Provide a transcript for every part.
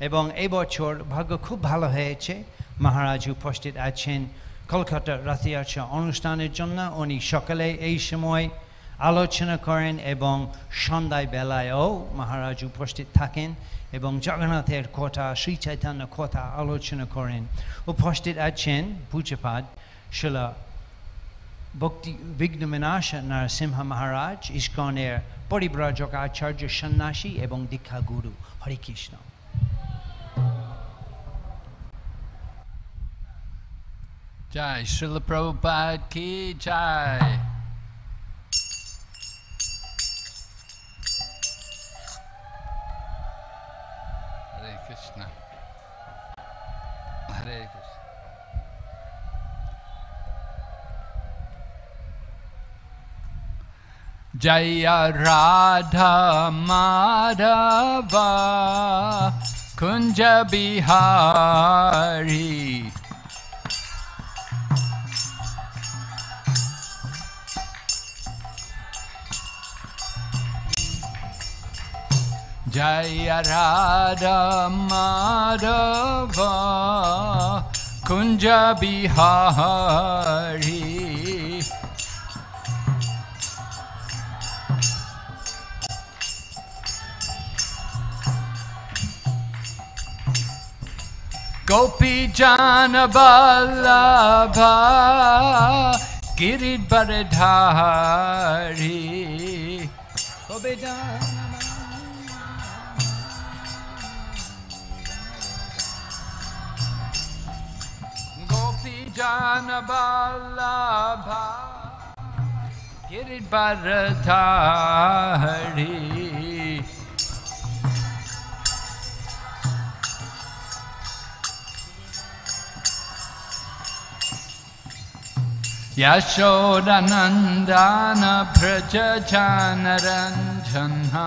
এবং এই বছর ভাগ্য খুব ভালো হয়েছে। মহারাজ উপস্থিত আছেন কলকাতা রাতিয়ার্চা অনুষ্ঠানের জন্য। উনি সকালে এই সময় আলোচনা করেন এবং সন্ধ্যায় বেলায়ও মহারাজ উপস্থিত থাকেন এবং জগন্নাথের কথা, শ্রী চৈতন্য কথা আলোচনা করেন। উপস্থিত আছেন পূজাপাঠ শিলা ভক্তি বিঘ্ন বিনাশ নরসিংহ মহারাজ, ইস্কনের পরিব্রাজক আচার্য সন্ন্যাসী এবং দীক্ষা গুরু হরে Krishna. Jai Srila Prabhupada ki Jai. Jaya Radha Madhava Kunja Bihari Jaya Radha Madhava Kunja Bihari Gopi Jana Vallabha Girid Baradhari Gopi Jana जनबल्लभा गिरिपरधारी यशोरनन्दन भ्रज जनरञ्जना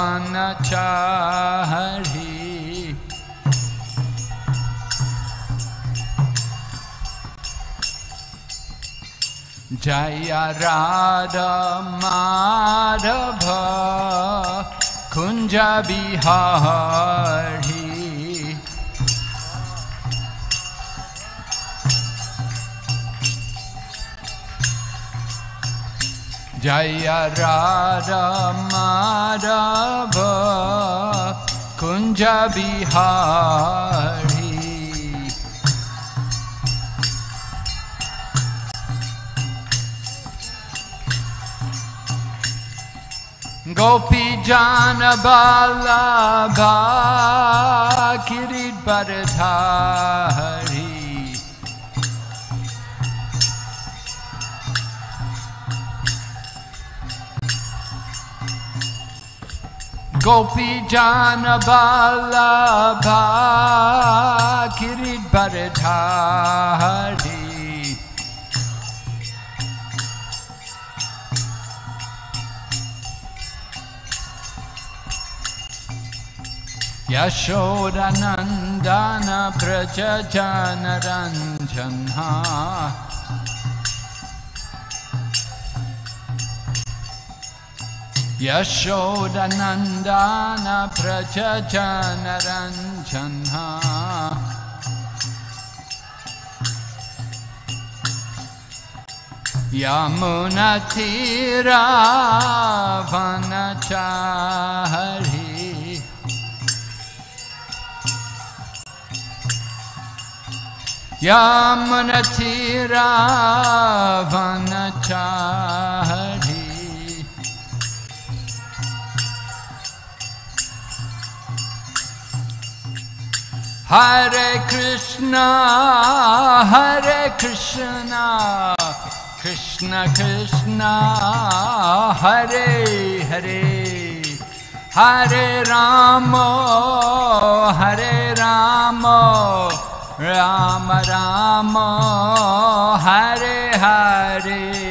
जय राधमाधव कुञ्ज कुञ्जविहारि जय Radha Madhav Kunj कुञ्जविहार Gopi Jana Vallabha Kirit Baradhari Gopi Jana Vallabha Kirit Baradhari यशोरनन्दनव्रजनरञ्जन्हा यशोरनन्दनव्रजनरञ्जन्हा यमुनथिराभनचाहरि Yamunatira Vanachari Hare Krishna, Hare Krishna, Krishna Krishna, Hare Hare. Hare Rama, Hare Rama, Ram Ram Hare Hare.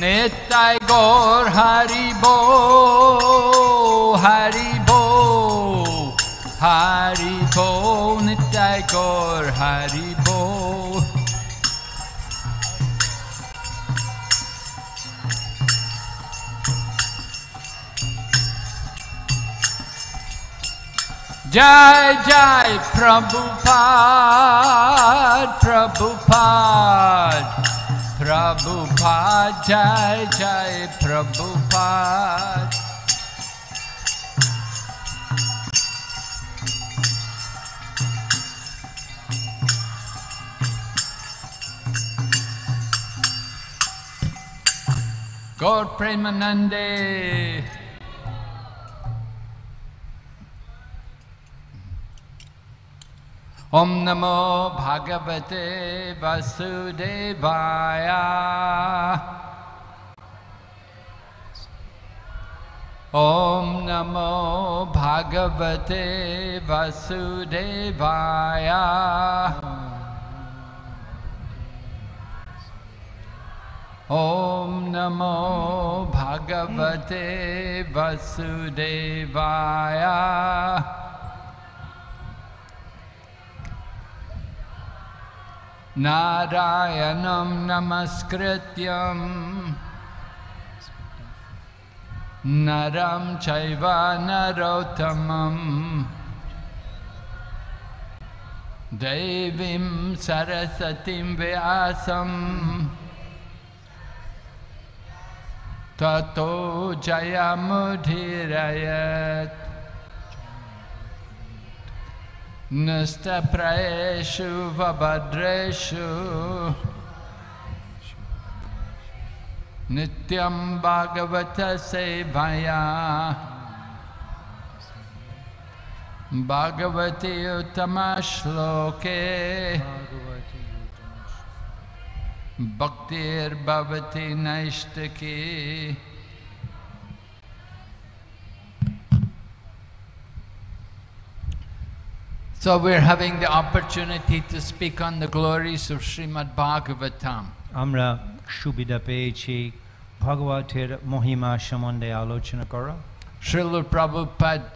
Nitai Gour হরিব হরিব হরিব নিতাই গৌর হরিব Jai Jai Prabhupada Prabhupada Prabhupada जय जय Prabhupada कौरप्रेमनन्दे Om Namo Bhagavate Vasudevaya. Om Namo Bhagavate Vasudevaya. Om Namo Bhagavate Vasudevaya. नारायणं नमस्कृत्यं। नरं चैव नरोत्तमं। देवीं सरस्वतीं व्यासम् ततो जयमुधिरयत् नस्तप्रयेषु वभद्रेषु। नित्यं भागवतसेवया भगवति उत्तमश्लोके भक्तिर्भवति नैष्टिकी So we're having the opportunity to speak on the glories of Srimad Bhagavatam. আমরা সুবিধা পেয়েছি ভগবতের মহিমা সম্বন্ধে আলোচনা করা Srila Prabhupada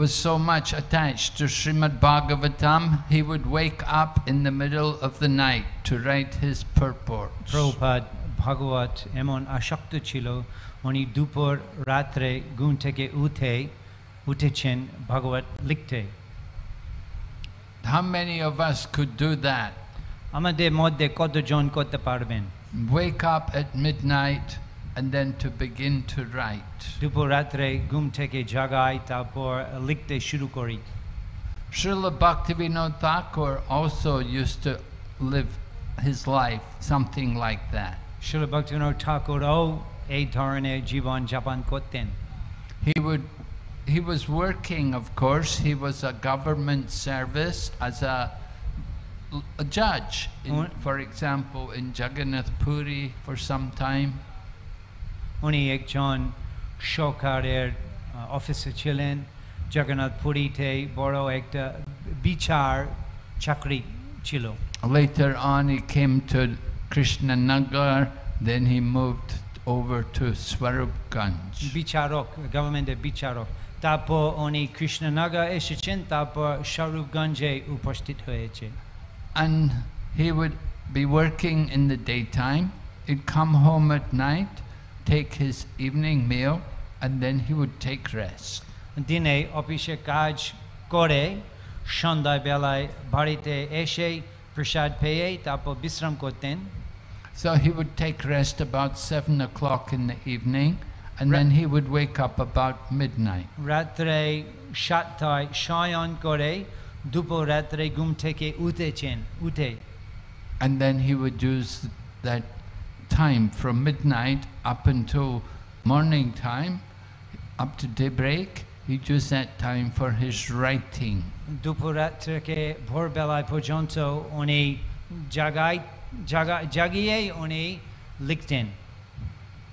was so much attached to Srimad Bhagavatam, he would wake up in the middle of the night to write his purports. Prabhupada ভগবত এমন আসক্ত ছিল উনি দুপুর রাত্রে ঘুম থেকে উঠে উঠেছেন ভগবত লিখতে How many of us could do that? আমাদের মধ্যে কতজন করতে পারবেন Wake up at midnight and then to begin to write. দুপুর রাত্রে ঘুম থেকে জাগাই তারপর লিখতে শুরু করি Srila Bhaktivinoda Thakur also used to live his life something like that. শিল ভক্তিবিনোদ ঠাকুরও এই ধরনের জীবন যাপন করতেন He would he was working, of course, he was a government service as a, a judge, in, What? for example, in Jagannath Puri for some time. উনি একজন সরকারের officer ছিলেন জগন্নাথ পুরীতে বড় একটা বিচার চাকরি ছিল Later on, he came to Krishnanagar, then he moved over to Swarupganj. বিচারক গভর্নমেন্টের বিচারক তারপর উনি কৃষ্ণনগর এসেছেন তারপর স্বরূপগঞ্জে উপস্থিত হয়েছে And he would be working in the daytime, he'd come home at night, take his evening meal, and then he would take rest. দিনে অফিসে কাজ করে সন্ধ্যাবেলায় বাড়িতে এসে প্রসাদ পেয়ে তারপর বিশ্রাম করতেন So he would take rest about seven o'clock in the evening, and Ra- then he would wake up about midnight. রাত্রে সাতটায় শয়ন করে দুপুর রাত্রে ঘুম থেকে উঠেছেন উঠে And then he would use that time from midnight up until morning time, up to daybreak, he'd use that time for his writing. দুপুর রাত থেকে ভোরবেলায় পর্যন্ত উনি জাগাই জাগা জাগিয়ে উনি লিখতেন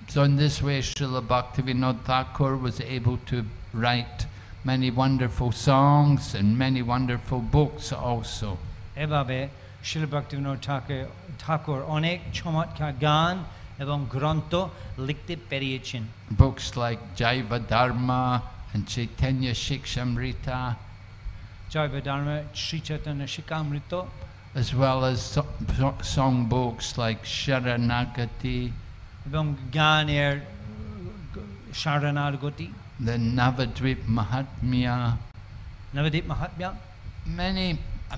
So in this way, Srila Bhaktivinoda Thakur was able to write many wonderful songs and many wonderful books also. এভাবে শিল ভক্তিবিনোদ ঠাকুর অনেক চমৎকার গান এবং গ্রন্থ লিখতে পেরিয়েছেন Books like Jaiva Dharma and Chaitanya Shikshamrita. Jaiva Dharma, Chaitanya Shikshamrita. As well as song books like Sharanagati. এবং জ্ঞানের শরণাগতি the Navadvip Mahatmya. Navadvip Mahatmya. Many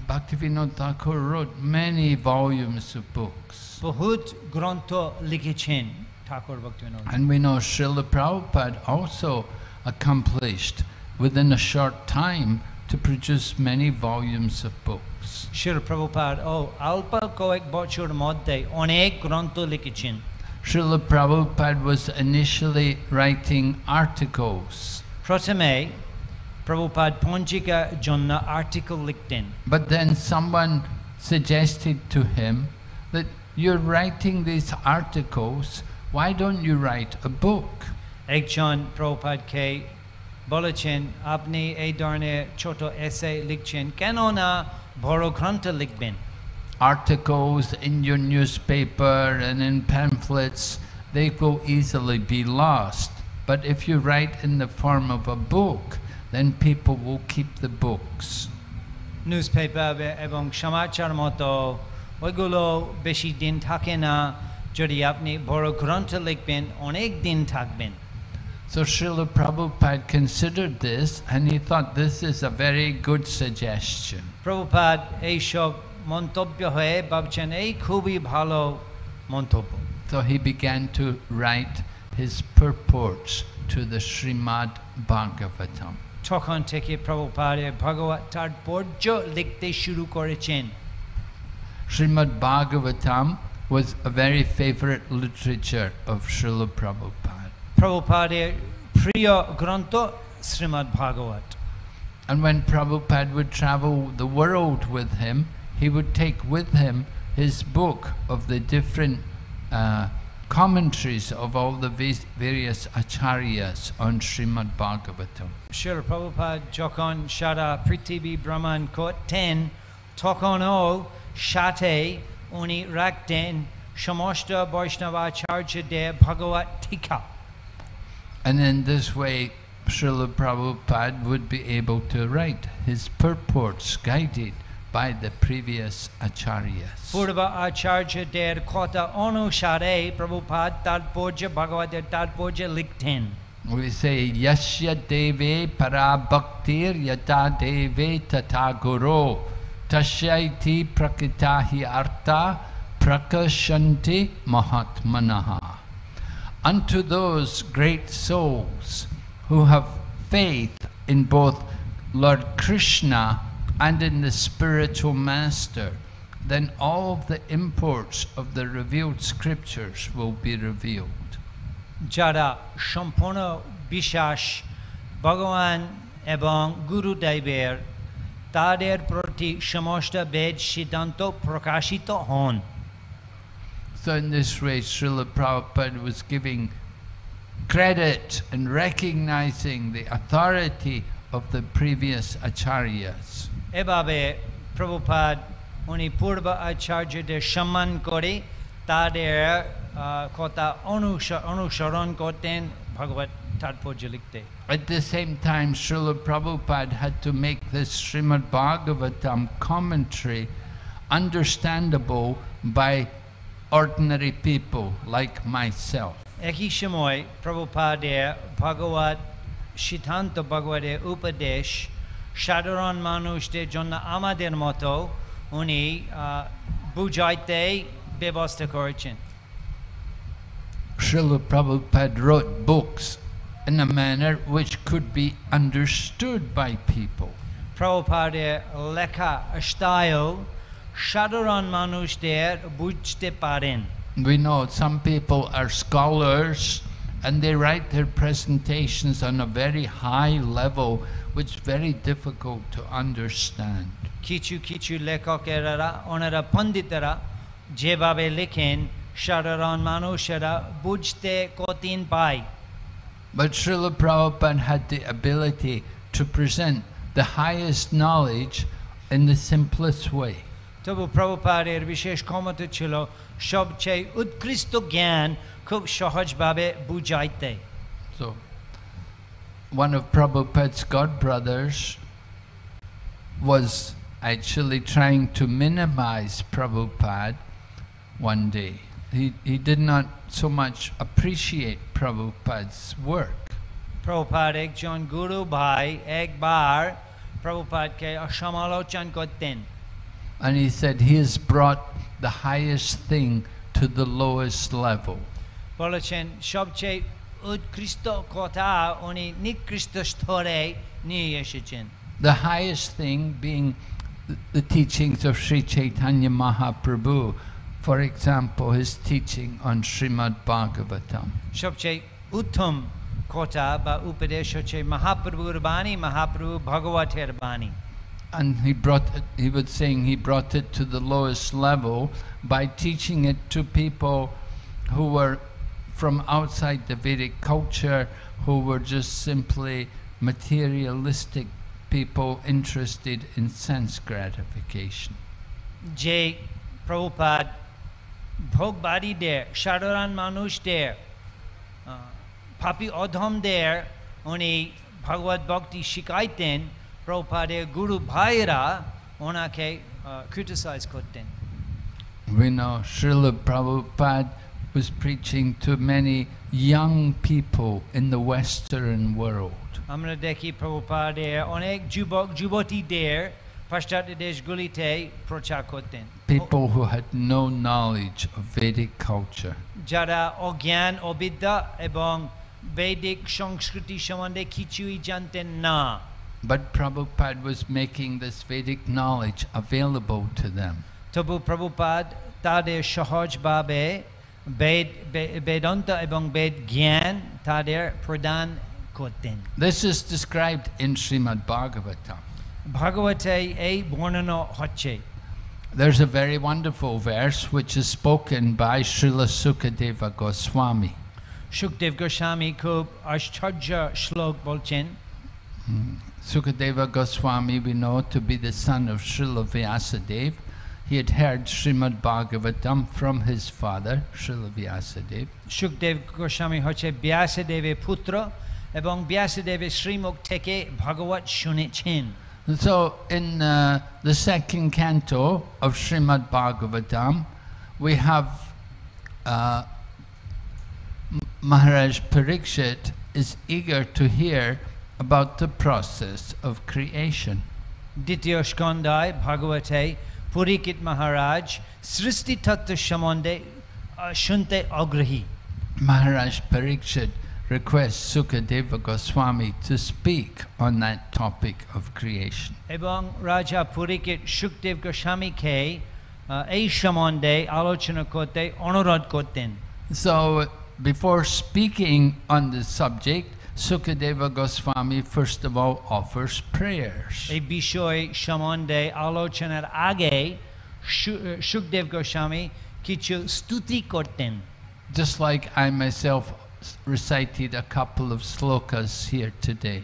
Bhaktivinoda Thakur wrote many volumes of books. বহুত গ্রন্থ লিখেছেন ঠাকুর Bhaktivinod and we know Srila Prabhupada also accomplished within a short time to produce many volumes of books. Srila Prabhupada oh অল্প কয়েক বছর মধ্যে অনেক গ্রন্থ লিখেছেন Srila Prabhupada was initially writing articles, প্রথমে প্রভুপাদ পঞ্জিকা জন্য আর্টিকেল লিখতেন but then someone suggested to him that you're writing these articles, why don't you write a book? একজন প্রভুপাদকে বলেছেন আপনি এই ধরনের ছোট এসে লিখছেন কেন না বড় গ্রন্থ লিখবেন Articles in your newspaper and in pamphlets, they will easily be lost. But if you write in the form of a book, then people will keep the books. News paper এবং সমাচার মতো ওইগুলো বেশি দিন থাকে না যদি আপনি বড় গ্রন্থ লিখবেন অনেক দিন থাকবেন So Srila Prabhupada considered this and he thought this is a very good suggestion. Prabhupada এইসব মন্তব্য হয়ে ভাবছেন এই খুবই ভালো মন্তব্য So he began to write his purports to the Srimad Bhagavatam. তখন থেকে প্রভুপাদের ভগবত তাৎপর্য লিখতে শুরু করেছেন Srimad Bhagavatam was a very favorite literature of Srila Prabhupada. প্রভুপাদের প্রিয় গ্রন্থ শ্রীমদ্ ভাগবত And when Prabhupada would travel the world with him, he would take with him his book of the different uh, commentaries of all the various acharyas on Srimad Bhagavatam. Srila Prabhupada Jokon Shada Prithibi Brahman Kot Ten Tokon O Shate Uni Rakten Shamoshta Vaishnavacharya De Bhagavat Tika. And in this way, Srila Prabhupada would be able to write his purports guided by the previous acharyas. Purva acharya der kota onushare likten. We say yasya deve para bhaktir yata deve tata guru tasyaiti prakitahi artha prakashanti mahatmanaha. Unto those great souls who have faith in both Lord Krishna and in the spiritual master, then all the imports of the revealed scriptures will be revealed. যারা সম্পূর্ণ বিশ্বাস ভগবান এবং গুরুদেবের তাদের প্রতি সমস্ত বেদ সিদ্ধান্ত প্রকাশিত হন So in this way, Srila Prabhupada was giving credit and recognizing the authority of the previous acharyas. এভাবে প্রভুপাদ উনি পূর্ব আচার্যদের সম্মান করে তাদের আহ, কথা অনুস- অনুসরণ করতেন ভগবত তাৎপর্য লিখতে At the same time, Srila Prabhupada had to make this Srimad Bhagavatam commentary understandable by ordinary people like myself. একই সময় প্রভুপাদের ভগবত সিদ্ধান্ত ভগবতের উপদেশ সাধারণ মানুষদের জন্য আমাদের মতো উনি আহ, বুঝাইতে ব্যবস্থা করেছেন Srila Prabhupada wrote books in a manner which could be understood by people. প্রভুপাদের লেখা স্টাইল সাধারণ মানুষদের বুঝতে পারেন We know some people are scholars and they write their presentations on a very high level, which is very difficult to understand. কিছু কিছু লেখকেরা ওনারা পণ্ডিতরা যেভাবে লেখেন সাধারণ মানুষেরা বুঝতে কঠিন পায় But Srila Prabhupada had the ability to present the highest knowledge in the simplest way. তবু প্রভুপাদের বিশেষ ক্ষমতা ছিল সবচেয়ে উৎকৃষ্ট জ্ঞান খুব সহজভাবে বুঝাইতে So, one of Prabhupada's godbrothers was actually trying to minimize Prabhupada one day. He, he did not so much appreciate Prabhupada's work. Prabhupada একজন গুরু ভাই একবার প্রভুপাদকে সমালোচন করতেন And he said he has brought the highest thing to the lowest level. বলেছেন সবচেয়ে উৎকৃষ্ট কথা উনি নিকৃষ্ট স্তরে নিয়ে এসেছেন The highest thing being th- the teachings of Sri Chaitanya Mahaprabhu, for example, his teaching on Srimad Bhagavatam. সবচেয়ে উত্তম কথা বা উপদেশ হচ্ছে মহাপ্রভুর বাণী মহাপ্রভু ভগবতের বাণী And he brought it, he was saying he brought it to the lowest level by teaching it to people who were from outside the Vedic culture, who were just simply materialistic people interested in sense gratification. যে প্রভুপাদ ভোগবাদীদের সাধারণ মানুষদের আহ, পাপী অধমদের উনি ভগবত ভক্তি শিখাইতেন প্রভুপাদের গুরু ভাইরা ওনাকে criticise করতেন We know Srila Prabhupada was preaching to many young people in the Western world. আমরা দেখি প্রভুপাদের অনেক যুবক যুবতীদের পাশ্চাত্য দেশগুলিতে প্রচার করতেন People who had no knowledge of Vedic culture. যারা অজ্ঞান অবিদ্যা এবং বৈদিক সংস্কৃতি সম্বন্ধে কিছুই জানতেন না But Prabhupada was making this Vedic knowledge available to them. তবু প্রভুপাদ তাদের সহজভাবে বেদ বে- বেদান্ত এবং বেদ জ্ঞান তাদের প্রদান করতেন This is described in Srimad Bhagavatam. ভাগবতে এই বর্ণনা হচ্ছে There's a very wonderful verse which is spoken by Srila Sukadeva Goswami. Sukhdev Goswami খুব আশ্চর্য শ্লোক বলছেন Sukadeva Goswami we know to be the son of Srila Vyasadeva. He had heard Srimad Bhagavatam from his father, Srila Vyasadeva. Sukhdev Goswami হচ্ছে ব্যাসদেবের পুত্র এবং ব্যাসদেবের শ্রীমুখ থেকে ভগবত শুনেছেন And so in uh, the second canto of Srimad Bhagavatam, we have uh, M- Maharaj Parikshit is eager to hear about the process of creation. দ্বিতীয় স্কন্দায় ভাগবতে পরীক্ষিত মহারাজ সৃষ্টি তত্ত্ব সম্বন্ধে আহ, শুনতে আগ্রহী Maharaj Parikshit requests Sukadeva Goswami to speak on that topic of creation. এবং রাজা পুরিকিট সুখদেব গোস্বামীকে আহ, এই সম্বন্ধে আলোচনা করতে অনুরোধ করতেন So, before speaking on the subject, Sukadeva Goswami first of all offers prayers. এই বিষয় সম্বন্ধে আলোচনার আগে সু- সুখদেব গোস্বামী কিছু স্তুতি করতেন Just like I myself recited a couple of slokas here today.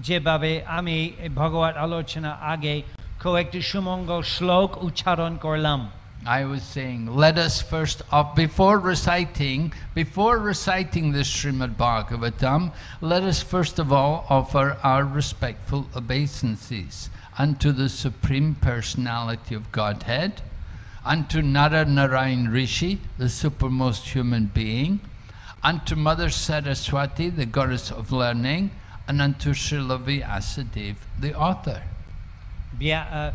যেভাবে আমি এই ভগবত আলোচনা আগে কয়েকটি সুমঙ্গল শ্লোক উচ্চারণ করলাম I was saying, let us first off, before reciting, before reciting the Srimad Bhagavatam, let us first of all offer our respectful obeisances unto the Supreme Personality of Godhead, unto Nara Narayan Rishi, the supermost human being, unto Mother Saraswati, the goddess of learning, and unto Srila Vyasadeva, the author. Bhya, uh,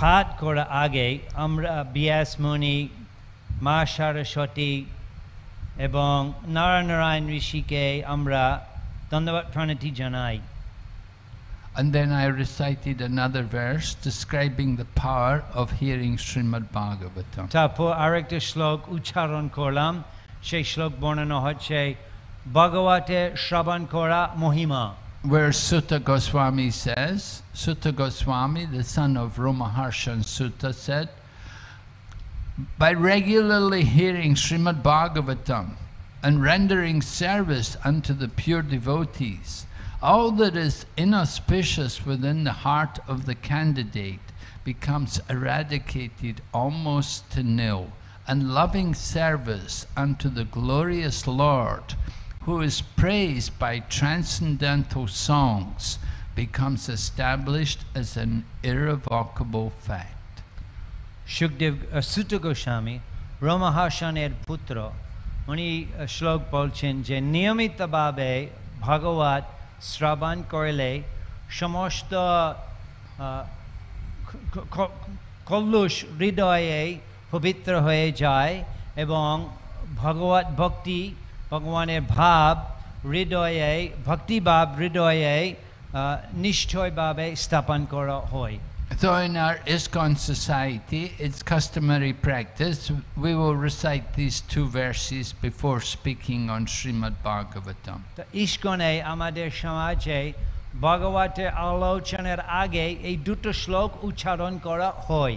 পাঠ করা আগে আমরা ব্যাস মুনি মা সরস্বতী এবং নারায়ণ ঋষিকে আমরা ধন্যবাদ প্রণতি জানাই And then I recited another verse describing the power of hearing Srimad Bhagavatam. তারপর আরেকটা শ্লোক উচ্চারণ করলাম সেই শ্লোক বর্ণনা হচ্ছে ভগবতের শ্রবণ করা মহিমা Where Suta Goswami says, Suta Goswami, the son of Ramaharshan Suta, said, By regularly hearing Srimad Bhagavatam and rendering service unto the pure devotees, all that is inauspicious within the heart of the candidate becomes eradicated almost to nil, and loving service unto the glorious Lord, who is praised by transcendental songs, becomes established as an irrevocable fact. Sukhdev সুত গোস্বামী রমহাসনের পুত্র উনি শ্লোক বলছেন যে নিয়মিতভাবে ভগবত শ্রবণ করলে সমস্ত কল্লুষ হৃদয়ে পবিত্র হয়ে যায় এবং ভগবত ভক্তি ভগবানে ভাব হৃদয়ে ভক্তি ভাব হৃদয়ে নিশ্চয়ভাবে স্থাপন করা হয় So in our ISKCON society, it's customary practice, we will recite these two verses before speaking on Srimad Bhagavatam. ISKCON-e, amader samaje, Bhagavate alochaner age, ei duto shlok ucharan kora hoy.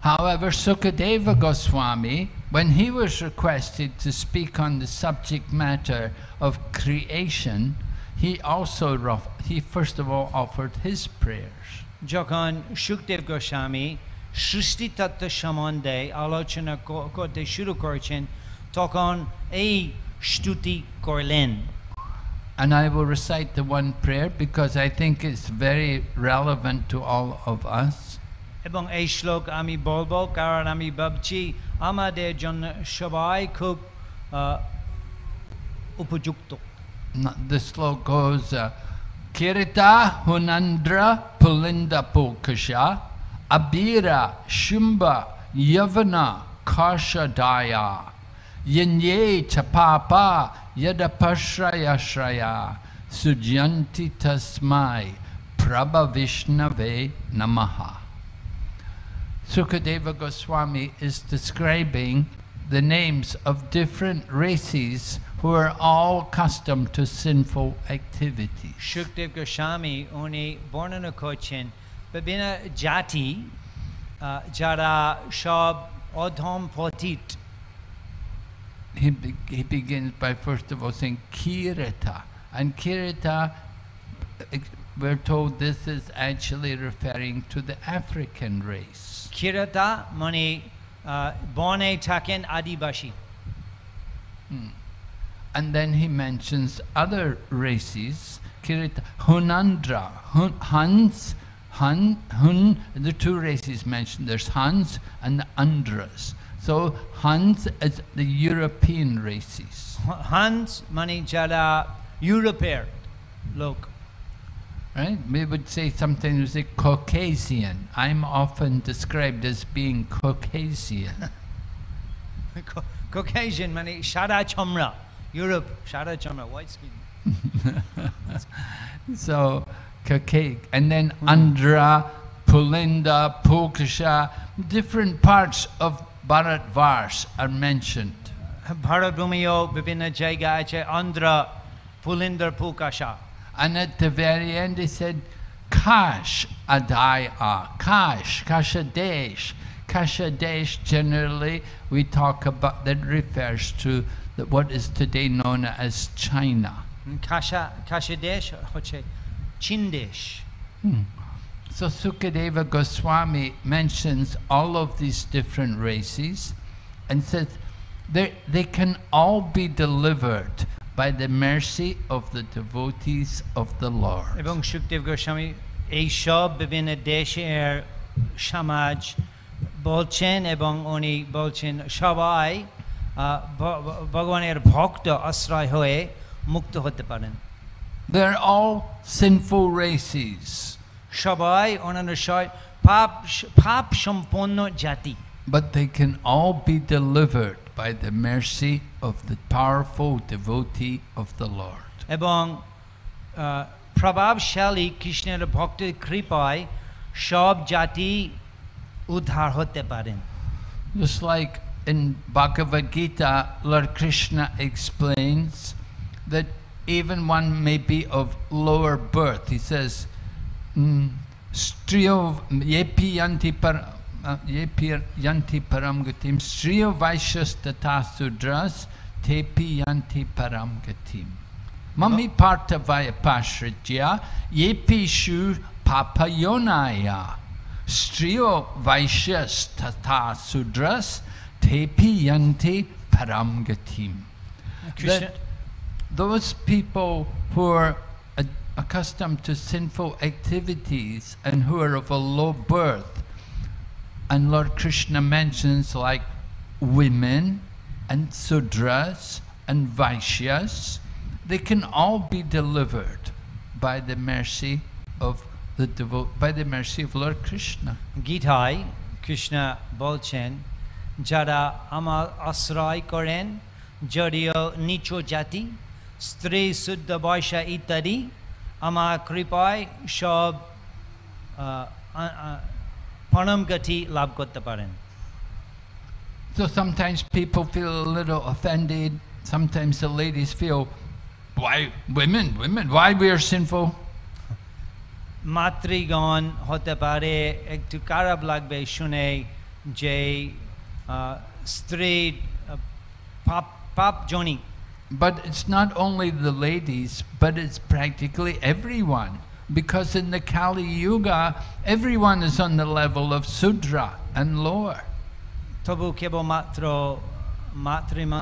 However, Sukadeva Goswami, when he was requested to speak on the subject matter of creation, he also, rof- he first of all offered his prayers. যখন সুখদেব গোস্বামী সৃষ্টি তত্ত্ব সম্বন্ধে আলোচনা ক- করতে শুরু করেছেন তখন এই স্তুতি করলেন And I will recite the one prayer because I think it's very relevant to all of us. এবং এই শ্লোক আমি বলবো কারণ আমি ভাবছি আমাদের জন্য সবাই খুব আহ, উপযুক্ত N- The sloka goes, uh, Kirita Hunandra Pulinda Pulkasha Abira Shumba Yavana Kashadaya Yanye Chapapa Yadapashraya Shraya Sujanti Tasmai Prabha Vishnave Namaha. Sukadeva Goswami is describing the names of different races who are all accustomed to sinful activities. Sukadeva Goswami une bornana kochen babina jati uh, jara shab odhom potit. He, be he begins by first of all saying kirita. And kirita, eh, we're told this is actually referring to the African race. ক্ষীরতা মানে আহ, বনে থাকেন আদিবাসী And then he mentions other races, Kirita, Hunandra, Hun, Huns, Hun, Hun, the two races mentioned, there's Huns and the Andras. So Huns is the European races. Hans মানে যারা ইউরোপের লোক Right? We would say sometimes we say Caucasian. I'm often described as being Caucasian. Caucasian, meaning Shara Chamra, Europe, Shara Chamra, white skin. so, Caucasian. And then. Andhra, Pulinda, Pukasha, different parts of Bharatvarsh are mentioned. Bharatbhumiyo, Bibina Jaiga, Andhra, Pulinda, Pukasha. And at the very end, he said, Kash Adaya, Kash, Kashadesh. Kashadesh, generally, we talk about, that refers to the, what is today known as China. খাসা খাসি দেশ হচ্ছে চীন দেশ Hmm. So Sukadeva Goswami mentions all of these different races and says they, they can all be delivered by the mercy of the devotees of the Lord. এবং সুখদেব গোস্বামী এই সব বিভিন্ন দেশের সমাজ বলছেন এবং উনি বলছেন সবাই আহ, ভ- ভ- ভগবানের ভক্ত আশ্রয় হয়ে মুক্ত হতে পারেন They're all sinful races, সবাই অন্যান্য সয়- পাপ পাপ সম্পন্ন জাতি but they can all be delivered by the mercy of the powerful devotee of the Lord. এবং আহ, প্রভাবশালী কৃষ্ণের ভক্তের কৃপায় সব জাতি উদ্ধার হতে পারেন Just like in Bhagavad Gita, Lord Krishna explains that even one may be of lower birth. He says, mm, Striyo yepi yanti par yepir yanti paramgatim sriya vaishas tatasudras tepi yanti paramgatim. Mami parta vaya pashritya yepishu papayonaya. Sriya vaishas tatasudras tepi yanti paramgatim. Those people who are accustomed to sinful activities and who are of a low birth and Lord Krishna mentions like women and sudras and vaishyas, they can all be delivered by the mercy of the devo- by the mercy of Lord Krishna. গীতায় কৃষ্ণ বলছেন যারা আমার আশ্রয় করেন যদিও নিচু জাতি স্ত্রী শুদ্ধ বয়সা ইত্যাদি আমার কৃপায় সব আহ, আ- আ- পরম গতি লাভ করতে পারেন So sometimes people feel a little offended. Sometimes the ladies feel, why women, women, why we are sinful? মাতৃগণ হতে পারে একটু খারাপ লাগবে শুনে যে আহ, স্ত্রী আহ, পাপ পাপজনী But it's not only the ladies, but it's practically everyone. Because in the Kali Yuga, everyone is on the level of Sudra and lower. তবু কেবলমাত্র মাতৃমা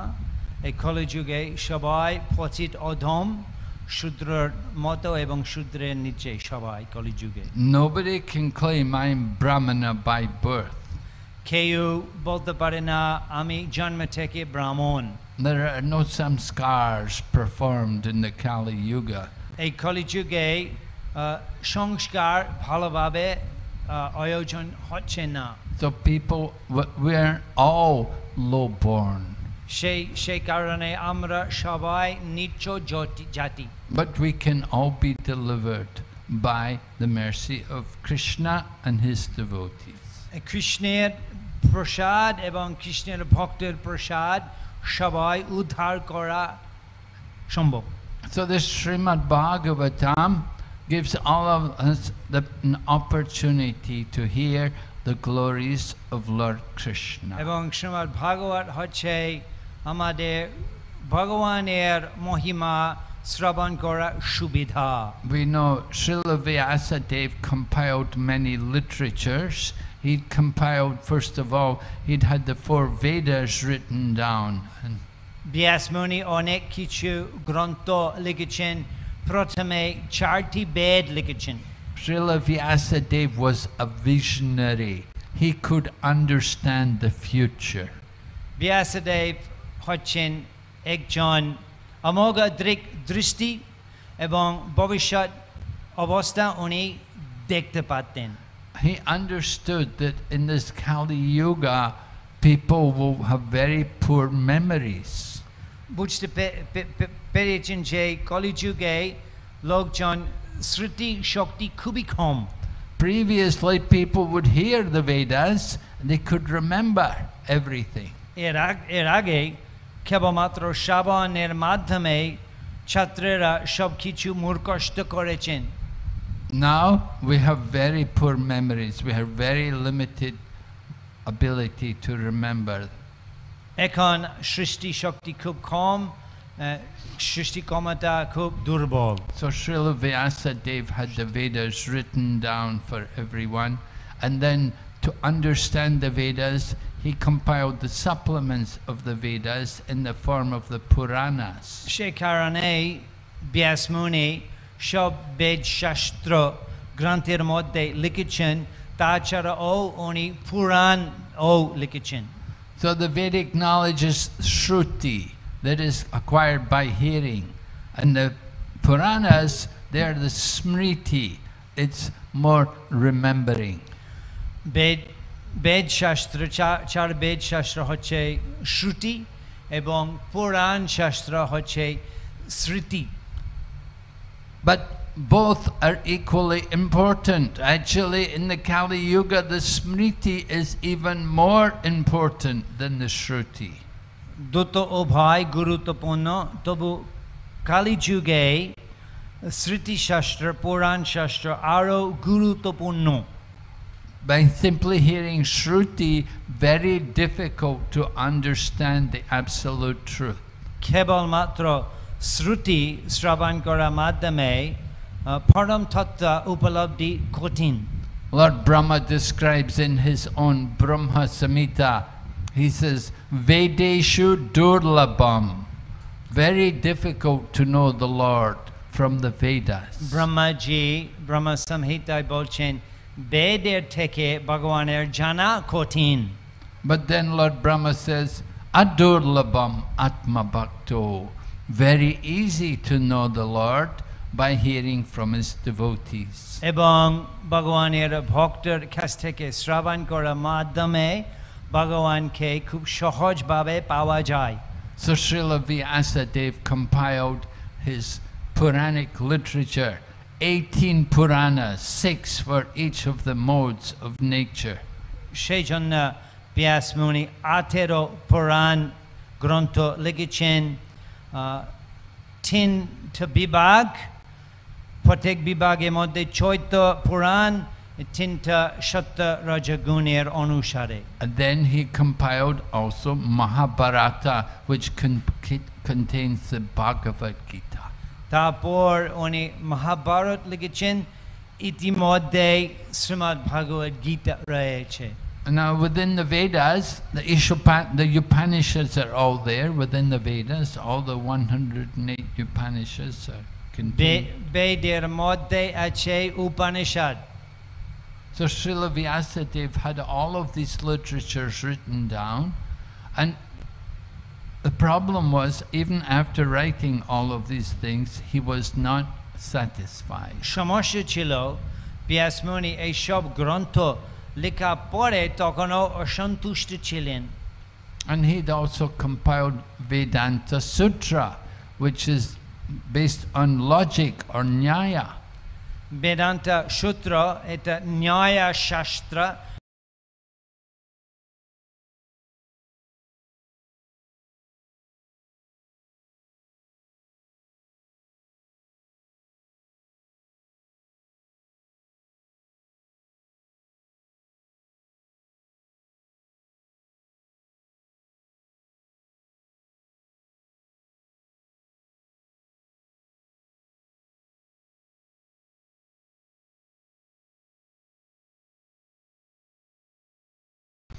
এই কলিযুগে সবাই পচিত অধম শূদ্রের মতো এবং শূদ্রের নিচে সবাই কলিযুগে Nobody can claim I'm Brahmana by birth. কেউ বলতে পারে না আমি জন্ম থেকে ব্রাহ্মণ There are no samskars performed in the Kali Yuga. এই কলিযুগে আহ, সংস্কার ভালোভাবে আয়োজন হচ্ছে না So people, we're all lowborn. সেই সেই কারণে আমরা সবাই নিচ্চ জাতি- জাতি But we can all be delivered by the mercy of Krishna and his devotees. কৃষ্ণের প্রসাদ এবং কৃষ্ণের ভক্তের প্রসাদ সবাই উদ্ধার করা সম্ভব So this Srimad Bhagavatam gives all of us the, an opportunity to hear the glories of Lord Krishna. এবং শ্রীমৎ ভাগবত হচ্ছে আমাদের ভগবানের মহিমা শ্রবণ করা সুবিধা We know Srila Vyasadeva compiled many literatures. He'd compiled, first of all, he'd had the four Vedas written down. And ব্যাসমণি অনেক কিছু গ্রন্থ লিখেছেন প্রথমে চারটি বেদ লিখেছেন Srila Vyasadeva was a visionary. He could understand the future. Vyasdev হচ্ছেন একজন অমোঘ দৃক- দৃষ্টি এবং ভবিষ্যৎ অবস্থা উনি দেখতে পারতেন He understood that in this Kali Yuga, people will have very poor memories. বুঝতে পে- পে- পে- পেরেছেন যে কলিযুগে লোকজন স্মৃতি শক্তি খুবই কম Previously, people would hear the Vedas and they could remember everything. এর আগ কেবলমাত্র শ্রাবণের মাধ্যমে ছাত্রেরা সব কিছু মূর্খস্থ করেছেন Now we have very poor memories, we have very limited ability to remember. এখন সৃষ্টি শক্তি খুব কম আহ, সৃষ্টি ক্ষমতা খুব দুর্বল So Srila Vyasadev had the Vedas written down for everyone, and then to understand the Vedas, he compiled the supplements of the Vedas in the form of the Puranas. সে কারণে ব্যাসমুনি সব বেদ শাস্ত্র গ্রন্থের মধ্যে লিখেছেন তাছাড়াও উনি পুরাণও লিখেছেন So the Vedic knowledge is Shruti, that is acquired by hearing, and the Puranas, they are the Smriti, it's more remembering. বেদ বেদ শাস্ত্র চা- চার বেদ শাস্ত্র হচ্ছে শ্রুতি এবং পুরাণ শাস্ত্র হচ্ছে স্মৃতি But both are equally important. Actually, in the Kali Yuga, the Smriti is even more important than the Shruti. দুটো উভয় গুরুত্বপূর্ণ তবু কালী যুগে স্মৃতিশাস্ত্র পুরাণ শাস্ত্র আরও গুরুত্বপূর্ণ By simply hearing Shruti, very difficult to understand the absolute truth. কেবলমাত্র শ্রুতি শ্রবণ করার মাধ্যমে আহ, পরম তত্ত্ব উপলব্ধি কঠিন Lord Brahma describes in his own Brahma Samhita, he says, Vedeshu Durlabham. Very difficult to know the Lord from the Vedas. Brahmaji ব্রহ্ম সংহিতায় বলছেন বেদের থেকে ভগবানের জানা কঠিন But then Lord Brahma says, Adurlabham Atma Bhakto. Very easy to know the Lord by hearing from his devotees. এবং ভগবানের ভক্তের কাছ থেকে শ্রবণ করার মাধ্যমে ভগবানকে খুব সহজভাবে পাওয়া যায় So Srila Vyasadev compiled his Puranic literature, 18 Puranas, six for each of the modes of nature. সেই জন্য ব্যাসমুনি আঠেরো পুরাণ গ্রন্থ লিখেছেন আহ, তিনটা বিভাগ প্রত্যেক বিভাগের মধ্যে চৈত্য পুরাণ তিনটা সত্য রজগুণের অনুসারে And then he compiled also Mahabharata, which con- ki- contains the Bhagavad Gita. তারপর উনি মহাভারত লিখেছেন ইতিমধ্যে শ্রীমদ্ ভগবদ গীতা রয়েছে And now within the Vedas, the, Ishopa- the Upanishads are all there within the Vedas, all the 108 Upanishads are বে- contained. বেদের মধ্যে আছে Upanishad So Srila Vyasadev had all of these literatures written down and the problem was even after writing all of these things he was not satisfied. সমস্যা ছিল ব্যাসমণি এইসব গ্রন্থ লেখা পরে তখনও অসন্তুষ্ট ছিলেন And he'd also compiled Vedanta Sutra which is based on logic or nyaya. Vedanta Sutra, это Nyaya Shastra,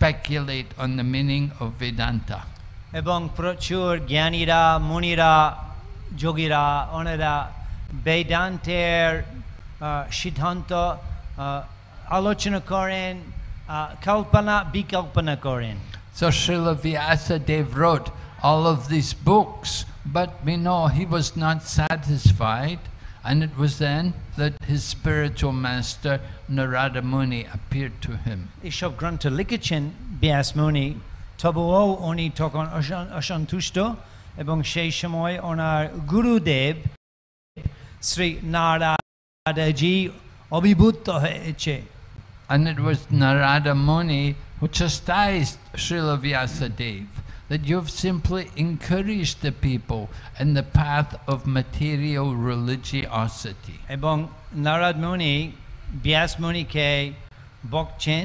Speculate on the meaning of Vedanta. এবং প্রচুর জ্ঞানীরা মুনিরা যোগীরা ওনারা বেদান্তের আহ, সিদ্ধান্ত আহ, আলোচনা করেন আহ, কল্পনা বিকল্পনা করেন So Srila Vyasadev wrote all of these books, but we know he was not satisfied, and it was then that his spiritual master Narada Muni appeared to him. এইসব গ্রন্থ লিখেছেন ব্যাসমুনি তবুও উনি তখন অসা- অসন্তুষ্ট এবং সেই সময় ওনার গুরুদেব শ্রী নারায়ণজি অভিভূত হয়েছে And it was Narada Muni who chastised Srila Vyasadeva that you've simply encouraged the people in the path of material religiosity. এবং নারদ মুনি ব্যাস মুনিকে বকছেন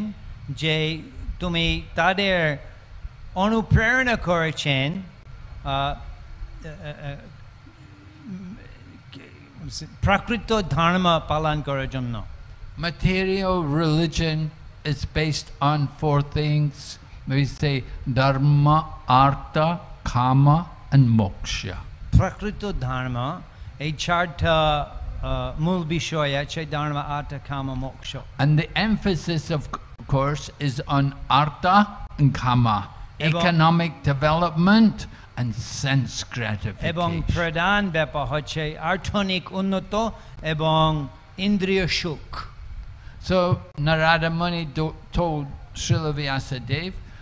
যে তুমি তাদের অনুপ্রেরণা করেছেন আহ, আহ, আহ, প্রাকৃত ধর্ম পালন করার জন্য Material religion is based on four things. We say dharma, artha, kama, and moksha. প্রাকৃত ধর্ম এই চারটা আহ, মূল বিষয় আছে ধর্ম আর্থ কাম মোক্ষ And the emphasis, of c- course, is on artha and kama, Ebo- economic development and sense এবং gratification. প্রধান ব্যাপার হচ্ছে অর্থনিক উন্নত এবং ইন্দ্রিয় সুখ So Narada Muni do- told Srila Vyasadeva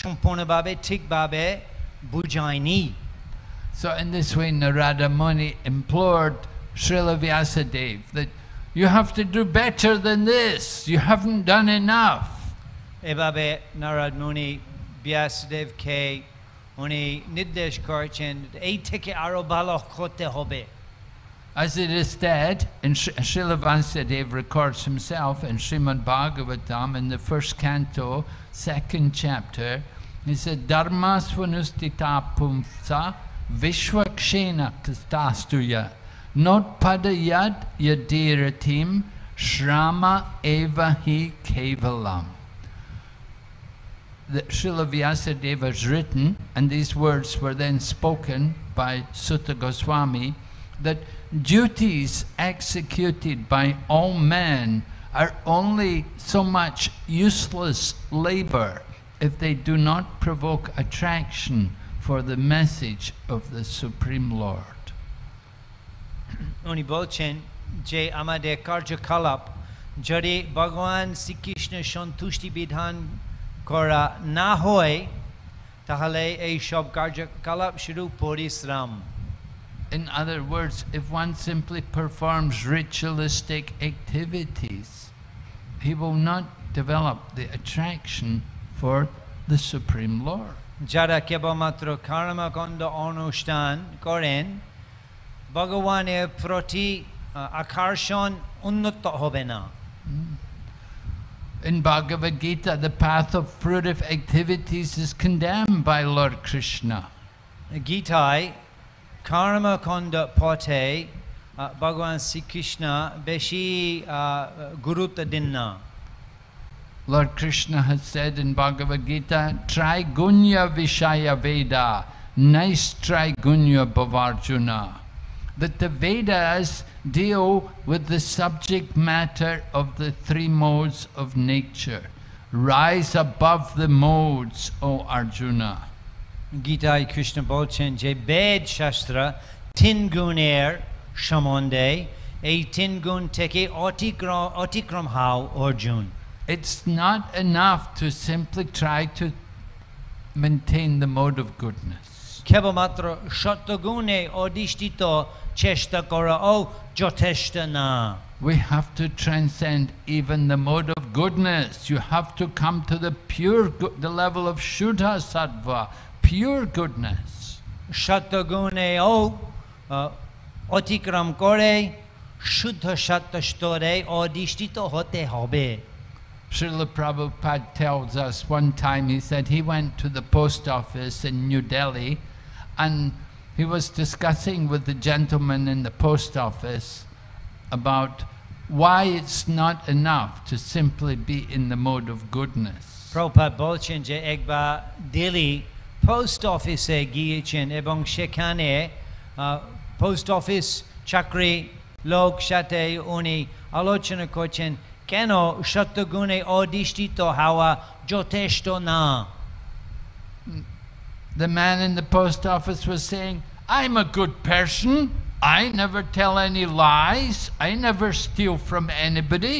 সম্পূর্ণভাবে ঠিকভাবে বুঝায়নি So in this way Narada Muni implored Srila Vyasadeva that you have to do better than this. You haven't done enough. এভাবে নারদ মুনি ব্যাসদেবকে উনি নির্দেশ করেছেন এই থেকে আরো ভালো করতে হবে As it is said, and Srila Vyasadev records himself in Srimad Bhagavatam in the first canto, second chapter, he said, Dharma swanustita pumsa vishwakshena kastastuya not padayad yadiratim shrama eva hi kevalam. that Srila Vyasadeva written, and these words were then spoken by Suta Goswami, that duties executed by all men are only so much useless labor if they do not provoke attraction for the message of the Supreme Lord. উনি বলছেন যে আমাদের কার্যকলাপ যদি ভগবান শ্রীকৃষ্ণের সন্তুষ্টি বিধান করা না হয় তাহলে এই সব কার্যকলাপ শুধু পরিশ্রম In other words, if one simply performs ritualistic activities, he will not develop the attraction for the Supreme Lord. যারা কেবলমাত্র কর্মকাণ্ড অনুষ্ঠান করেন ভগবানের প্রতি আহ, আকর্ষণ উন্নত হবে না In Bhagavad Gita, the path of fruitive activities is condemned by Lord Krishna. গীতায় কর্মকাণ্ড পথে আহ, ভগবান শ্রীকৃষ্ণ বেশি আহ, গুরুত্ব দিন না Lord Krishna has said in Bhagavad Gita, Trigunya Vishaya Veda, nice Trigunya Bhavarjuna. That the Vedas deal with the subject matter of the three modes of nature. Rise above the modes, O Arjuna. গীতায় কৃষ্ণ বলছেন যে বেদ শাস্ত্র তিন গুণের সম্বন্ধে এই তিন গুণ থেকে অতিক্রম অতিক্রম হাও Arjun It's not enough to simply try to maintain the mode of goodness. কেবলমাত্র সত্যগুণে অধিষ্ঠিত চেষ্টা করাও যথেষ্ট না We have to transcend even the mode of goodness. You have to come to the pure, go- the level of Shuddha Sattva, pure goodness. সত্যগুণেও আহ, অতিক্রম করে শুদ্ধ সত্য স্তরে অধিষ্ঠিত হতে হবে Srila Prabhupada tells us one time, he said he went to the post office in New Delhi and he was discussing with the gentleman in the post office about why it's not enough to simply be in the mode of goodness. Prabhupada বলছেন যে একবার Delhi post অফিসে গিয়েছেন এবং সেখানে post office চাকরি লোক সাথে উনি আলোচনা করছেন কেন সত্যগুণে অধিষ্ঠিত হওয়া যথেষ্ট না The man in the post office was saying, I'm a good person. I never tell any lies. I never steal from anybody.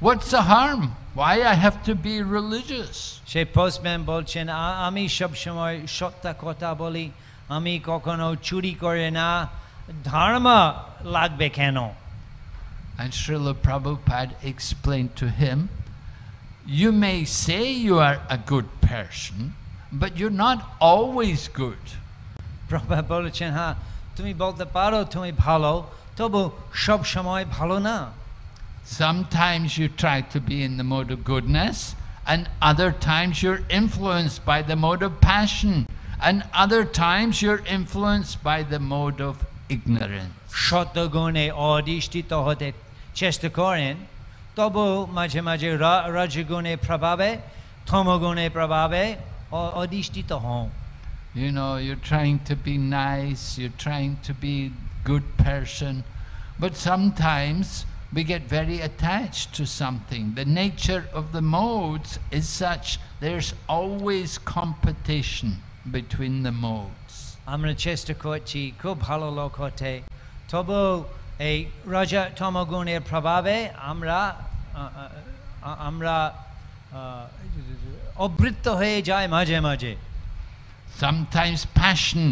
What's the harm? Why I have to be religious? সেই postman বলছেন "আ- আমি সবসময় সত্য কথা বলি আমি কখনো চুরি করে না ধর্ম লাগবে কেন And Srila Prabhupada explained to him, You may say you are a good person, but you're not always good. প্রভা বলেছেন হ্যাঁ তুমি বলতে পারো তুমি ভালো তবু সব সময় ভালো না Sometimes you try to be in the mode of goodness, and other times you're influenced by the mode of passion, and other times you're influenced by the mode of ignorance. সত্যগুণে অধিষ্ঠিত হতে চেষ্টা করেন তবু মাঝে মাঝে রা- রজগুণে প্রভাবে থমগুণে প্রভাবে অ- অধিষ্ঠিত হন You know, you're trying to be nice, you're trying to be good person, but sometimes we get very attached to something. The nature of the modes is such there's always competition between the modes. আমরা চেষ্টা করছি খুব ভালো লোক হতে তবু এই রাজা তমগুণের প্রভাবে আমরা আমরা অবৃত্ত হয়ে যাই মাঝে মাঝে Sometimes passion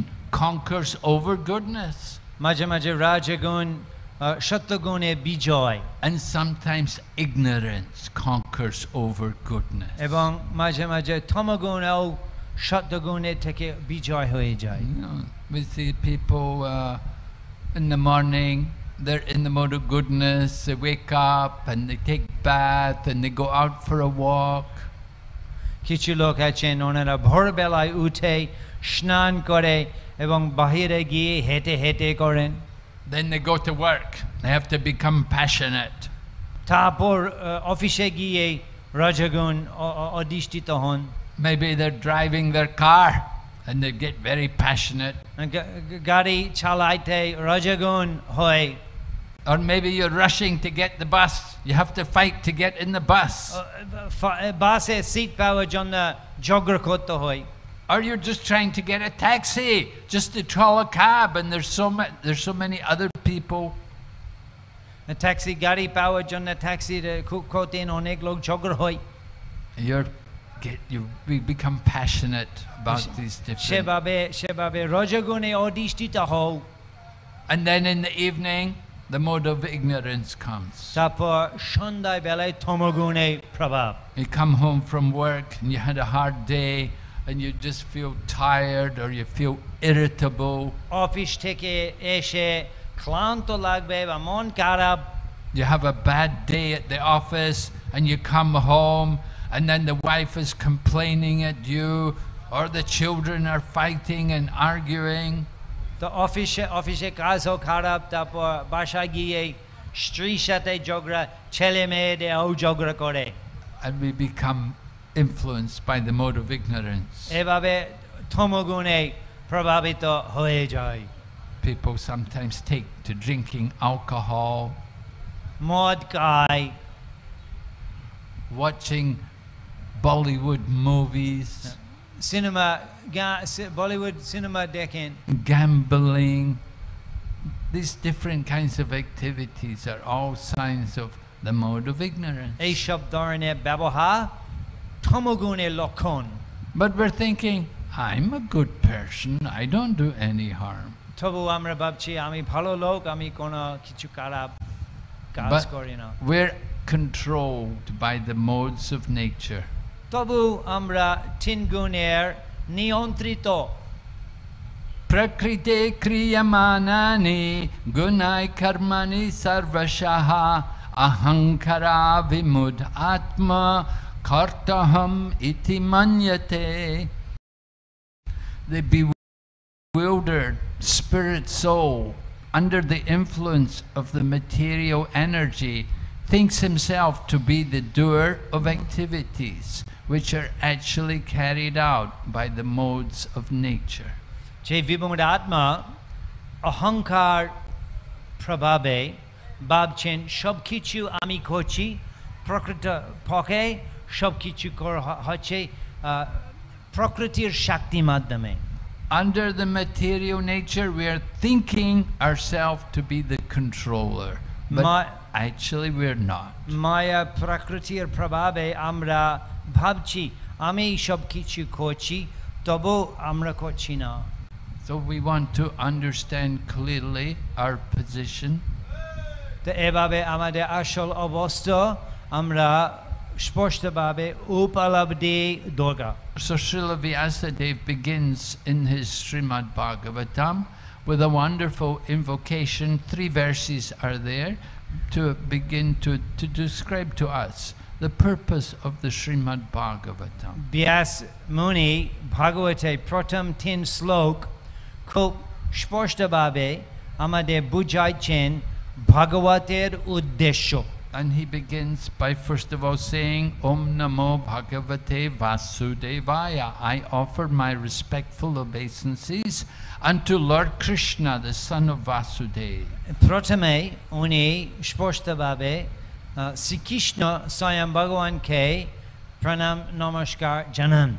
conquers over goodness, মাঝে মাঝে রাজগুণ সত্যগুণে বিজয় and sometimes ignorance conquers over goodness. এবং মাঝে মাঝে থমগুণেও সত্যগুণের থেকে বিজয় হয়ে যায় we see people uh, in the morning, they're in the mode of goodness, they wake up and they take bath and they go out for a walk. কিছু লোক আছেন ওনারা ভোরবেলায় উঠে স্নান করে এবং বাহিরে গিয়ে হেঁটে হেঁটে করেন Then they go to work. They have to become passionate. তারপর আহ, অফিসে গিয়ে রজগুণ অধিষ্ঠিত হন maybe they're driving their car and they get very passionate. Or maybe you're rushing to get the bus. You have to fight to get in the bus. Uh, uh, uh, seat hoy. Or you're just trying to get a taxi, just to call a cab, and there's so there's so many other people. A taxi gari power jonna taxi kote in onek log jogger hoy. You're get you become passionate about these different and then in the evening the mode of ignorance comes. You come home from work and you had a hard day and you just feel tired or you feel irritable. You have a bad day at the office and you come home and then the wife is complaining at you, or the children are fighting and arguing. তো অফিসে অফিসে কাজও খারাপ তারপর বাসা গিয়ে স্ত্রীর সাথে ঝগড়া ছেলে মেয়েদেরও ঝগড়া করে And we become influenced by the mode of ignorance. এভাবে থমগুণে প্রভাবিত হয়ে যায় People sometimes take to drinking alcohol, মদ খায় watching Bollywood movies, cinema Bollywood cinema দেখেন gambling. These different kinds of activities are all signs of the mode of ignorance. এইসব ধরনের ব্যবহার থমগুণের লক্ষণ But we're thinking, I'm a good person, I don't do any harm. তবু আমরা ভাবছি আমি ভালো লোক আমি কোনো কিছু খারাপ কাজ But করি না we're controlled by the modes of nature. তবু আমরা তিন গুণের নিয়ন্ত্রিত Prakrite kriyamanani gunai karmani sarvashaha ahankara vimud atma kartaham iti manyate. The bewildered spirit soul, under the influence of the material energy, thinks himself to be the doer of activities which are actually carried out by the modes of nature. যে বিবঙ্গড আত্মা অহংকার প্রভাবে ভাবছেন সব কিছু আমি করছি প্রকৃত পক্ষে সব কিছু করা হ- হচ্ছে আহ, প্রকৃতির শক্তি মাধ্যমে Under the material nature, we are thinking ourselves to be the controller, but My- actually we're not. মায়া প্রকৃতির প্রভাবে আমরা ভাবছি আমি সব কিছু করছি তবু আমরা করছি না So we want to understand clearly our position তো এভাবে আমাদের আসল অবস্থা আমরা স্পষ্টভাবে উপলব্ধি দরকার So Srila Vyasadeva begins in his Srimad Bhagavatam with a wonderful invocation. Three verses are there to begin to, to describe to us the purpose of the Srimad Bhagavatam. Vyas Muni Bhagavate Pratam Tin Slok Kup Shposhtababe Amade Bujaichen Bhagavater Uddesho. And he begins by first of all saying, Om Namo Bhagavate Vasudevaya. I offer my respectful obeisances unto Lord Krishna, the son of Vasudeva. Pratame uni shposhtababe uh, Sri Krishna Sayam Bhagavan K Pranam Namaskar Jnanan.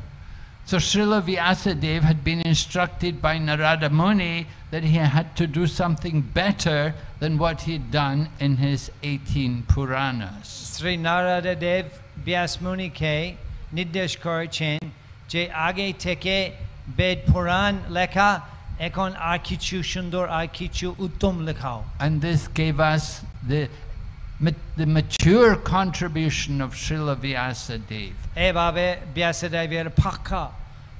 So Srila Vyasadeva had been instructed by Narada Muni that he had to do something better than what he'd done in his 18 Puranas. Sri Narada Dev Vyas Muni ke niddesh korechen je age teke bed Puran Leka ekon ar kichu shundor ar kichu uttom lekhao. And this gave us the the mature contribution of Srila Vyasadeva. এভাবে ব্যাসদেবের পাক্কা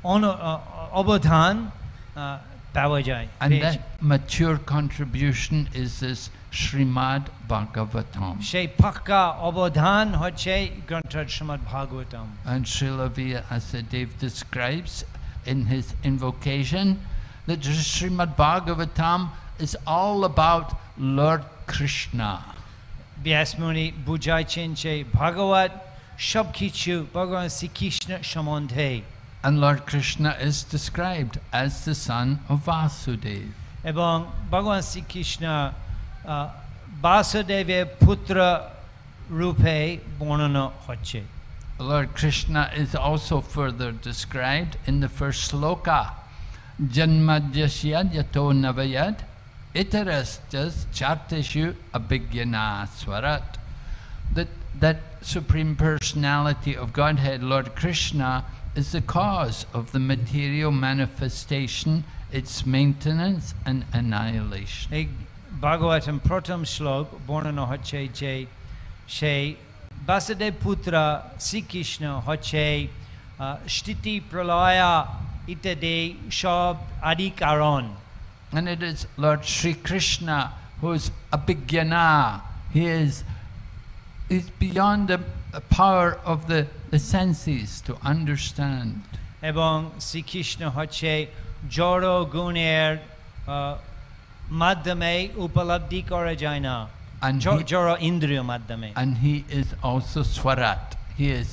on- অ- অবদান আহ, পাওয়া যায় And পেয়েছি। that mature contribution is this Srimad Bhagavatam. সেই পাক্কা অবদান হচ্ছে গ্রন্থ Shrimad Bhagavatam And Srila Vyasadeva describes in his invocation that the Srimad Bhagavatam is all about Lord Krishna. ব্যাসমুনি বুঝাইছেন যে ভাগবত সব কিছু ভগবান শ্রীকৃষ্ণ সম্বন্ধে And Lord Krishna is described as the son of Vasudeva. এবং ভগবান শ্রীকৃষ্ণ আহ, বাসুদেবের পুত্র রূপে বর্ণনা হচ্ছে Lord Krishna is also further described in the first sloka. Janmadyasya yato navayad Itarastas chartashu abhigyana swarat. That, that Supreme Personality of Godhead, Lord Krishna, is the cause of the material manifestation, its maintenance and annihilation. Ek Bhagavatam Pratam Shlok, Bornano Hache Che, She, basade Putra, Si Krishna Hache, uh, Shtiti Pralaya, Itade, Shab, Adi Karan. And it is Lord Sri Krishna who is abhigyana. He is is beyond the the power of the, the senses to understand. এবং শ্রীকৃষ্ণ হচ্ছে জড় গুণের আহ, মাধ্যমে উপলব্ধি করা যায় না And জ- he- জড় ইন্দ্রিয় মাধ্যমে And he is also Swarat. He is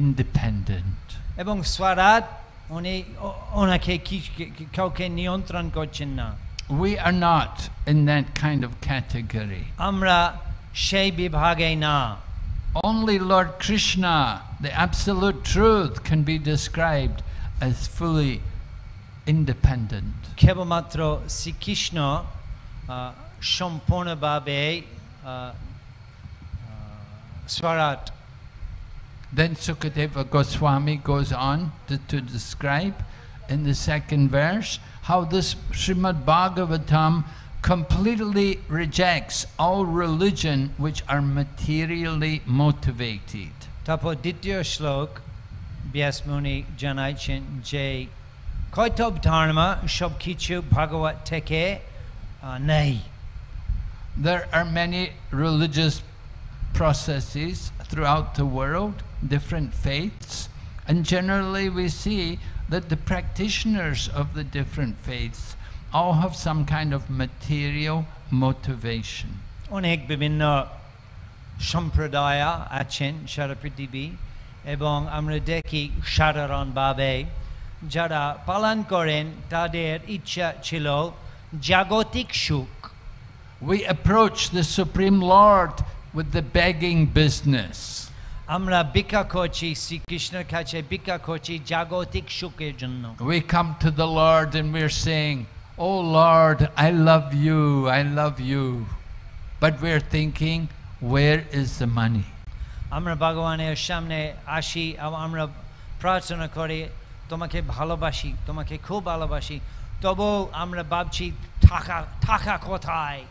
independent. এবং স্বরাট উনি ও- ওনাকে কি- কি- কি- কাউকে নিয়ন্ত্রণ করছেন না We are not in that kind of category. আমরা সেই বিভাগে না Only Lord Krishna, the absolute truth, can be described as fully independent. কেবলমাত্র শ্রীকৃষ্ণ আহ, সম্পূর্ণভাবে আহ, আহ, স্বরাট Then Sukadeva Goswami goes on to, to describe in the second verse how this Srimad Bhagavatam completely rejects all religion which are materially motivated. তারপর দ্বিতীয় শ্লোক ব্যাসমুনি জানাইছেন যে কৈতব ধর্ম সব কিছু ভাগবত থেকে আহ, নেই There are many religious processes throughout the world, different faiths, and generally we see that the practitioners of the different faiths all have some kind of material motivation. অনেক বিভিন্ন সম্প্রদায় আছেন সারা পৃথিবী এবং আমরা দেখি সাধারণভাবে যারা পালন করেন তাদের ইচ্ছা ছিল জাগতিক সুখ We approach the Supreme Lord with the begging business. আমরা ভিক্ষা করছি শ্রীকৃষ্ণের কাছে ভিক্ষা করছি জাগতিক সুখের জন্য We come to the Lord and we're saying, Oh Lord, I love you, I love you. But we're thinking, where is the money? আমরা ভগবানের সামনে আসি এবং আমরা প্রার্থনা করি তোমাকে ভালোবাসি তোমাকে খুব ভালোবাসি তবুও আমরা ভাবছি টাকা টাকা কোথায়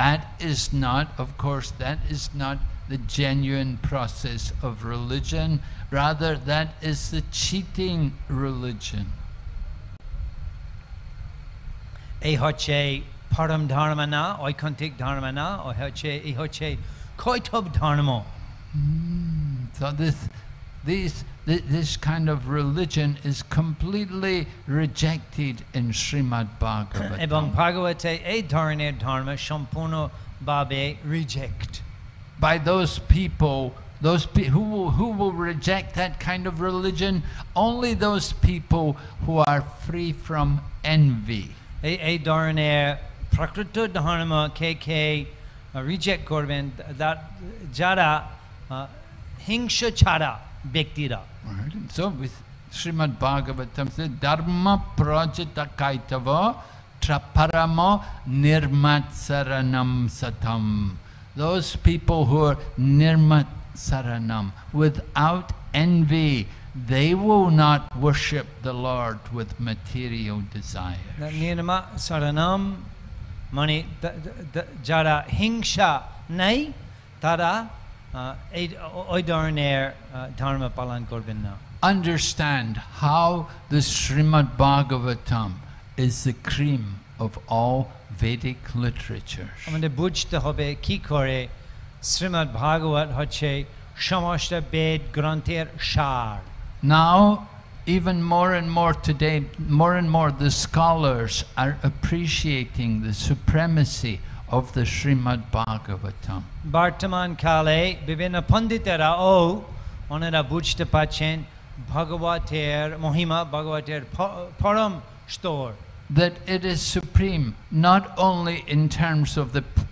That is not, of course, that is not the genuine process of religion. Rather, that is the cheating religion. এই হচ্ছে পরম ধর্ম না ঐকান্তিক ধর্ম না ও হচ্ছে এই হচ্ছে কৈথব ধর্ম So this, these, thi- this kind of religion is completely rejected in Srimad এবং Bhagavatam ভাগবতে এই ধরনের ধর্ম সম্পূর্ণভাবে reject by those people, those pe- who will, who will reject that kind of religion. Only those people who are free from envy. এই এই ধরনের প্রাকৃত ধর্ম কে কে রিজেক্ট করবেন তা- যারা আহ, হিংসা ছাড়া ব্যক্তিরা Right? And So with Srimad Bhagavatam says, Dharma projita kaitava traparama nirmatsaranam satam. Those people who are nirmatsaranam, without envy, they will not worship the Lord with material desire. Nirma সরণম মানে দ- দ- দ- যারা হিংসা নেই তারা আহ, এই ওই ধরনের আহ, ধর্ম পালন করবেন না Understand how the Srimad Bhagavatam is the cream of all Vedic literatures. আমাদের বুঝতে হবে কি করে শ্রীমদ্ ভাগবত হচ্ছে সমস্ত বেদ গ্রন্থের সার Now, even more and more today, more and more, the scholars are appreciating the supremacy of the Srimad Bhagavatam. বর্তমান কালে বিভিন্ন পণ্ডিতেরা ও ওনারা বুঝতে পারছেন ভগবতের মহিমা ভগবতের প- পরম স্তর That it is supreme not only in terms of the, p-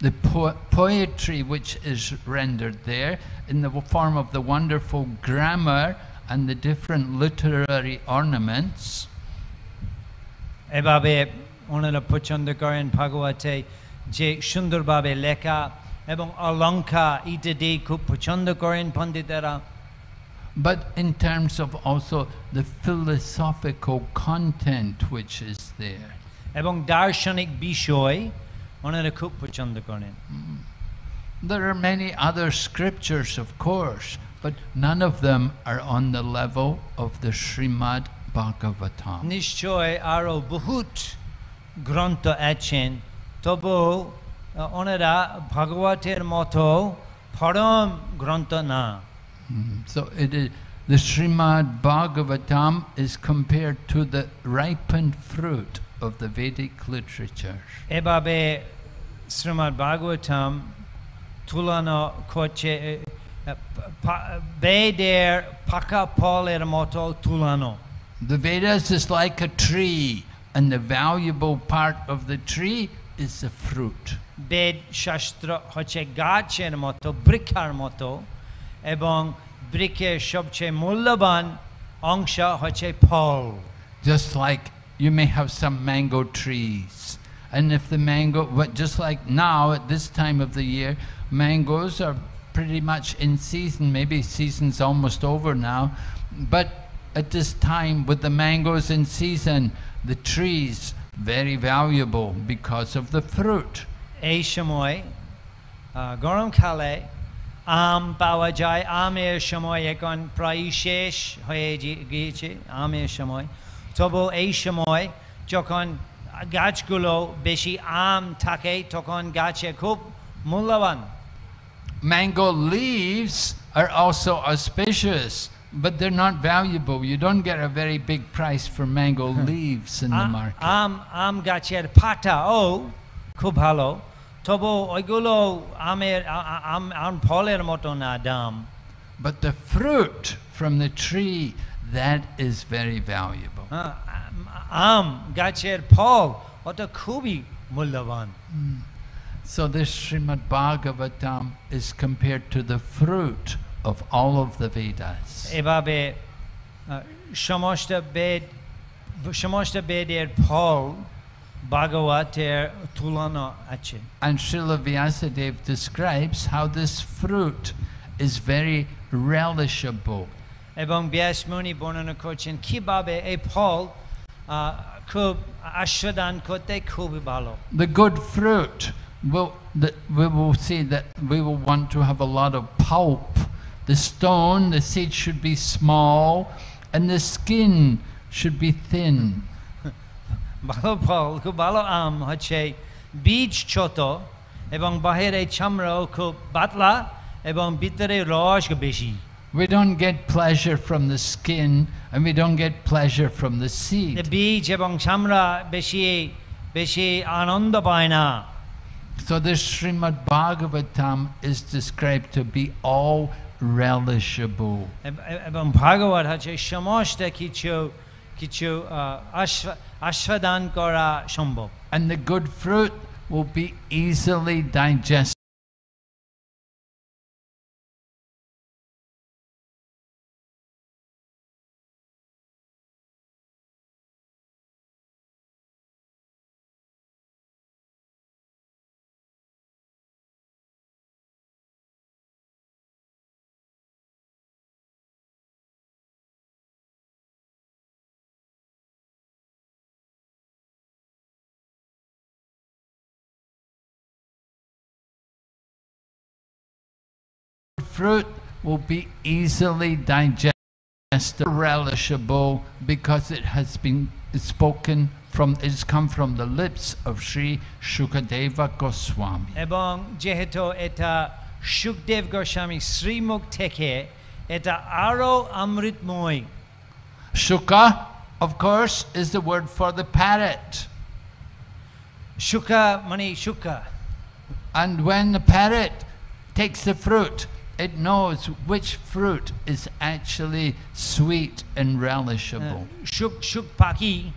the po- poetry which is rendered there in the form of the wonderful grammar and the different literary ornaments, এভাবে ওনারা পছন্দ করেন ভাগবতে যে সুন্দরভাবে লেখা এবং অলঙ্কার ইত্যাদি খুব পছন্দ করেন পণ্ডিতেরা but in terms of also the philosophical content which is there. এবং দার্শনিক বিষয় ওনারা খুব পছন্দ করেন There are many other scriptures, of course, but none of them are on the level of the Srimad Bhagavatam. নিশ্চয় আরও বহুত গ্রন্থ আছেন তবু আহ, ওনারা ভাগবতের মতো পরম গ্রন্থ না Mm, So it is the Srimad Bhagavatam is compared to the ripened fruit of the Vedic literatures. এভাবে শ্রীমদ্ ভাগবতম তুলনা করছে এ, এ, পা- বেদের পাকা ফলের মতো তুলানো The Vedas is like a tree, and the valuable part of the tree is the fruit. বেদ শাস্ত্র হচ্ছে গাছের মতো বৃক্ষার মতো এবং বৃক্ষের সবচেয়ে মূল্যবান অংশ হচ্ছে ফল Just like you may have some mango trees. And if the mango, but just like now at this time of the year, mangoes are pretty much in season. Maybe season's almost over now. But at this time, with the mangoes in season, the trees very valuable because of the fruit. এই সময় আহ, গরমকালে আম পাওয়া যায় আমের সময় এখন প্রায় শেষ হয়ে গি- গিয়েছে আমের সময় তবু এই সময় যখন গাছগুলো বেশি আম থাকে তখন গাছে খুব মূল্যবান Mango leaves are also auspicious, but they're not valuable. You don't get a very big price for mango leaves in the a- market. আম আম গাছের পাতাও খুব ভালো তবু ওইগুলো আমের আ- আ- আম আম ফলের মতো না দাম But the fruit from the tree, that is very valuable. হ্যাঁ, আম- আম গাছের ফল ওটা খুবই মূল্যবান So this Srimad Bhagavatam is compared to the fruit of all of the Vedas. এভাবে আহ, সমস্ত বেদ সমস্ত বেদের ফল ভাগবতের তুলনা আছে And Srila Vyasadeva describes how this fruit is very relishable. এবং ব্যাসমণি বর্ণনা করছেন কিভাবে এই ফল আহ, খুব আস্বাদন করতে খুবই ভালো The good fruit, will, that we will see that we will want to have a lot of pulp. The stone, the seed should be small, and the skin should be thin. ভালো ফল খুব ভালো আম হচ্ছে বীজ ছোট এবং বাহিরে চামড়াও খুব পাতলা এবং ভিতরে রস বেশি We don't get pleasure from the skin, and we don't get pleasure from the seed. বীজ এবং চামড়া বেশি বেশি আনন্দ পায় না So this Srimad Bhagavatam is described to be all relishable. এবং ভাগবত হচ্ছে সমস্ত কিছু কিছু আহ, আস্বা- আস্বাদন করা সম্ভব And the good fruit will be easily digested. Fruit will be easily digested, relishable, because it has been spoken from, it's come from the lips of Sri Shukadeva Goswami. এবং যেহেতু এটা সুখদেব গোস্বামী শ্রীমুখ থেকে এটা আরো অমৃতময় Shuka, of course, is the word for the parrot. সুখা মানে সুখা And when the parrot takes the fruit, it knows which fruit is actually sweet and relishable. Uh, shuk shuk paki,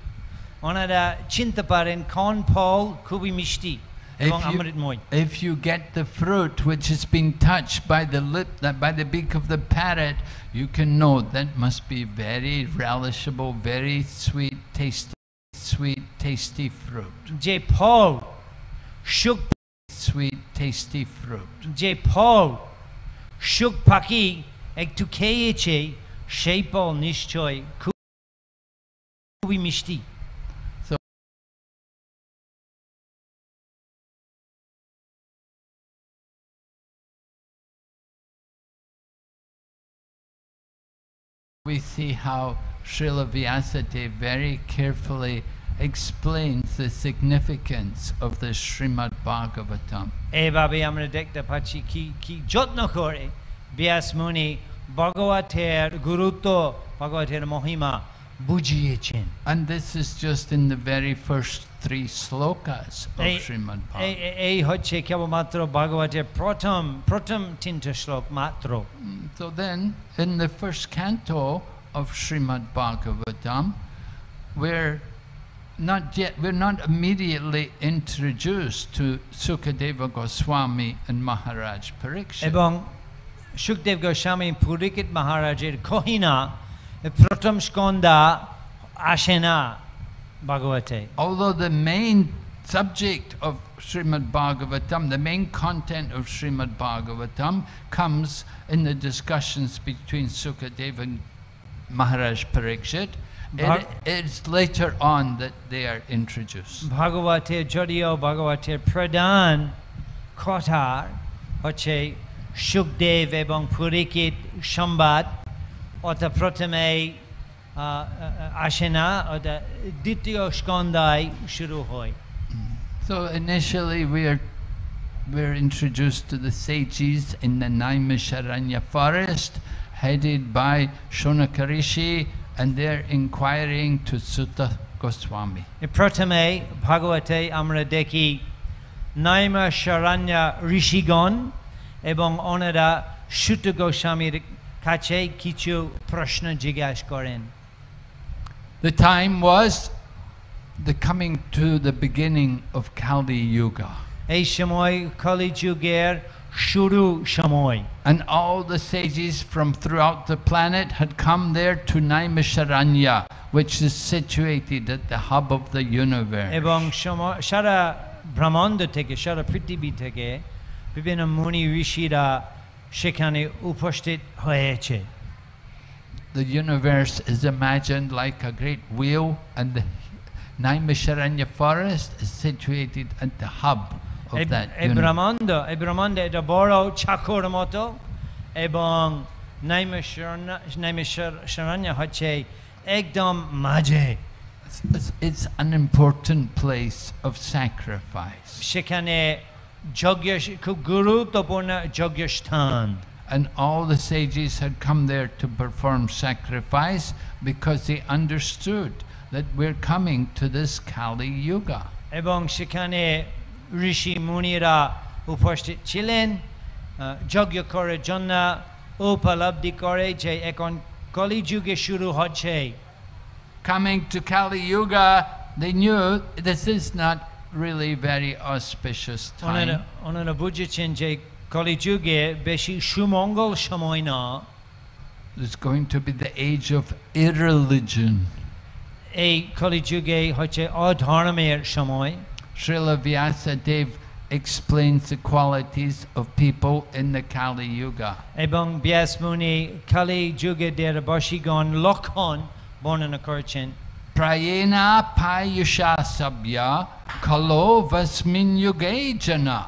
onara chinta paren kon pol kubi mishti. If you get the fruit which has been touched by the lip, that uh, by the beak of the parrot, you can know that must be very relishable, very sweet, tasty, sweet, tasty fruit. J. Paul, shuk, sweet, tasty fruit. J. Paul. সুখ পাখি একটু খেয়েছে সেই ফল নিশ্চয় খুব- খুবই মিষ্টি We see how Srila Vyasadeva very carefully explains the significance of the Srimad Bhagavatam. এভাবে আমরা দেখতে পাচ্ছি কি কি যত্ন করে ব্যাস মুনি ভগবতের গুরুত্ব ভগবতের মহিমা বুঝিয়েছেন And this is just in the very first three slokas of Srimad Bhagavatam. এই- হচ্ছে কেবলমাত্র ভগবতের প্রথম প্রথম তিনটে শ্লোক মাত্র So then, in the first canto of Srimad Bhagavatam, we're not yet, we're not immediately introduced to Sukadeva Goswami and Maharaj Parikshit. এবং সুখদেব গোস্বামী পুরিকিত মহারাজের কহিনা প্রথম স্কন্দা আসে না ভাগবতে Although the main subject of Srimad Bhagavatam, the main content of Srimad Bhagavatam comes in the discussions between Sukadeva and Maharaj Parikshit, Bhag- it, it's later on that they are introduced. ভাগবতের যদিও ভাগবতের প্রধান কথা হচ্ছে সুখদেব এবং পুরিকিত সংবাদ ওটা প্রথমে আহ, আহ, আসে না ওটা দ্বিতীয় স্কন্দায় শুরু হয় So initially we are we're introduced to the sages in the Naimisharanya forest, headed by Shonakarishi, and they're inquiring to Suta Goswami. Pratame Bhagavate Amradeki Naima Sharanya Rishigon Ebong Onada Sutta Goswamir Kache Kichu Prashna Jigash Koren. The time was the coming to the beginning of Kali Yuga. এই kali কলিযুগের শুরু সময় And all the sages from throughout the planet had come there to Naimisharanya, which is situated at the hub of the universe. এবং সম- সারা ব্রহ্মাণ্ড থেকে সারা পৃথিবী থেকে বিভিন্ন মুনি ঋষিরা সেখানে উপস্থিত হয়েছে The universe is imagined like a great wheel, and the Naimisharanya forest is situated at the hub of এই- that এই universe. ব্রহ্মাণ্ড এই ব্রহ্মাণ্ডে এটা বড় চাকর মতো এবং নৈমেশ্বরণ্য হচ্ছে একদম মাঝে It's, it's- it's an important place of sacrifice. সেখানে যজ্ঞ খুব গুরুত্বপূর্ণ যজ্ঞ স্থান And all the sages had come there to perform sacrifice because they understood that we're coming to this Kali Yuga. এবং সেখানে ঋষি মুনিরা উপস্থিত ছিলেন যজ্ঞ করার জন্য উপলব্ধি করে যে এখন কলিযুগে শুরু হচ্ছে Coming to Kali Yuga, they knew this is not really very auspicious time. ওনারা বুঝেছেন যে কলিযুগে বেশি সুমঙ্গল সময় না It's going to be the age of irreligion. এই কলিযুগে হচ্ছে অধর্মের সময় Srila Vyasadeva explains the qualities of people in the Kali Yuga. এবং ব্যাসমুনি কালী যুগেদের বশীগণ লক্ষণ বর্ণনা করেছেন Prayena payusha sabya kalo vasmin yuge jana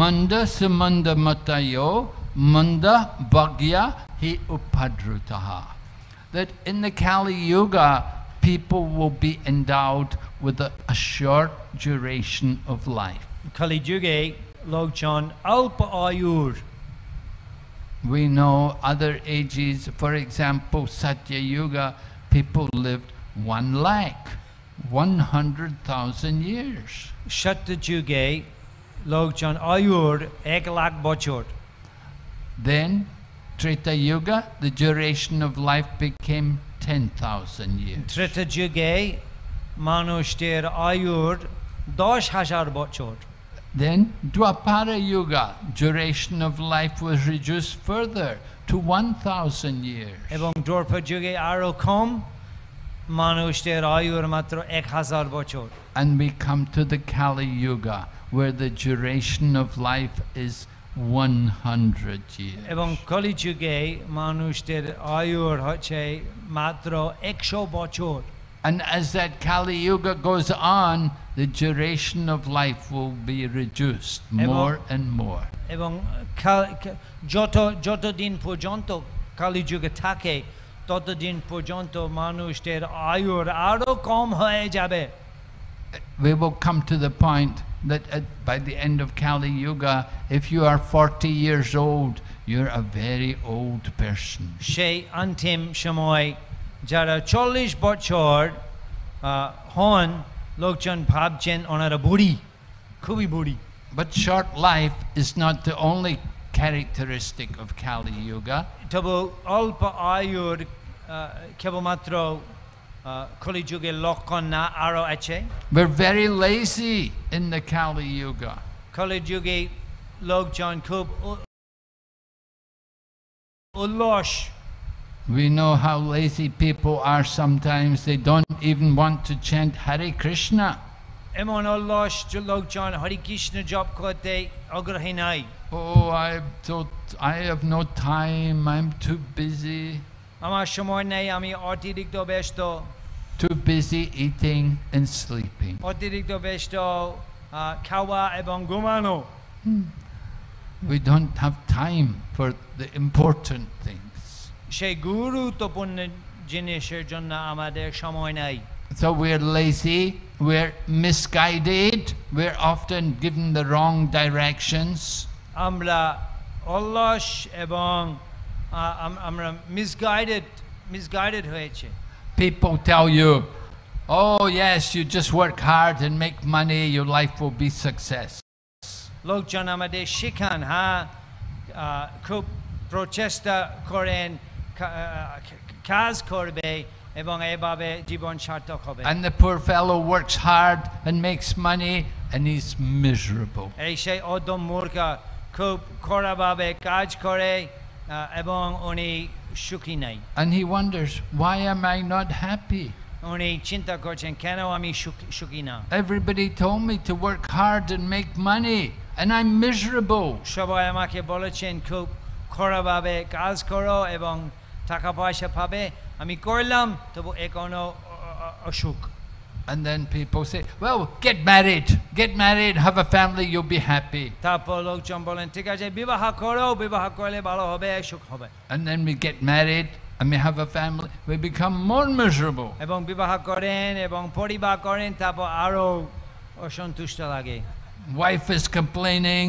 manda sumanda matayo manda bhagya hi upadrutaha. That in the Kali Yuga, people will be endowed with a, a short duration of life. Logchan Alpa Ayur. We know other ages, for example, Satya Yuga, people lived one lakh, 100,000 years. Satya Logchan Ayur Ek Lakh Bochor. Then Treta Yuga, the duration of life became 10,000 years. Treta Yuga মানুষদের আয়ুর দশ হাজার বছর Then, Dwapara Yuga, duration of life was reduced further to 1,000 years. এবং দ্রৌপ যুগে আরো কম মানুষদের আয়ুর মাত্র এক হাজার বছর And we come to the Kali Yuga, where the duration of life is 100 years. এবং কলিযুগে মানুষদের আয়ুর হচ্ছে মাত্র একশো বছর And as that Kali Yuga goes on, the duration of life will be reduced Ebo- more and more. এবং কা- কা- যত যতদিন পর্যন্ত কালীযুগে থাকে ততদিন পর্যন্ত মানুষদের আয়ুর আরো কম হয়ে যাবে We will come to the point that at, by the end of Kali Yuga, if you are 40 years old, you're a very old person. সেই অন্তিম সময় যারা চল্লিশ বছর আহ, হন লোকজন ভাবছেন ওনারা বুড়ি খুবই বুড়ি But short life is not the only characteristic of Kali Yuga. তবু অল্প আয়ুর আহ, কেবলমাত্র আহ, কলিযুগের লক্ষণ না আরও আছে We're very lazy in the Kali Yuga. কলিযুগে লোকজন খুব উ- উল্লাস We know how lazy people are sometimes. They don't even want to chant Hare Krishna. এমন উল্লাস যে লোকজন হরে কৃষ্ণ জপ করতে আগ্রহী নাই Oh, I don't, I have no time. I'm too busy. আমার সময় নেই আমি অতিরিক্ত ব্যস্ত Too busy eating and sleeping. অতিরিক্ত ব্যস্ত আহ, খাওয়া এবং ঘুমানো We don't have time for the important things. সেই গুরুত্বপূর্ণ জিনিসের জন্য আমাদের সময় নাই So we're lazy, we're misguided, we're often given the wrong directions. আমরা অলস এবং আহ, আম- আমরা মিসগাইডেড মিসগাইডেড হয়েছে People tell you, oh, yes, you just work hard and make money, your life will be success. লোকজন আমাদের শেখান হ্যাঁ আহ, খুব প্রচেষ্টা করেন কা- আহ, কাজ করবে এবং এভাবে জীবন সার্থক হবে And the poor fellow works hard and makes money and he's miserable. এই সেই অদম মূর্খ খুব কড়াভাবে কাজ করে আহ, এবং উনি সুখী নাই And he wonders, why am I not happy? উনি চিন্তা করছেন কেন আমি সুখ- সুখী না Everybody told me to work hard and make money, and I'm miserable. সবাই আমাকে বলেছেন খুব খরাভাবে কাজ করো এবং টাকা পয়সা পাবে আমি করলাম তবু এখনো অ- অ- অসুখ And then people say, well, get married, get married, have a family, you'll be happy. তারপর লোকজন বলেন ঠিক আছে বিবাহ করো বিবাহ করলে ভালো হবে সুখ হবে And then we get married and we have a family, we become more miserable. এবং বিবাহ করেন এবং পরিবার করেন তারপর আরো অসন্তুষ্ট লাগে Wife is complaining,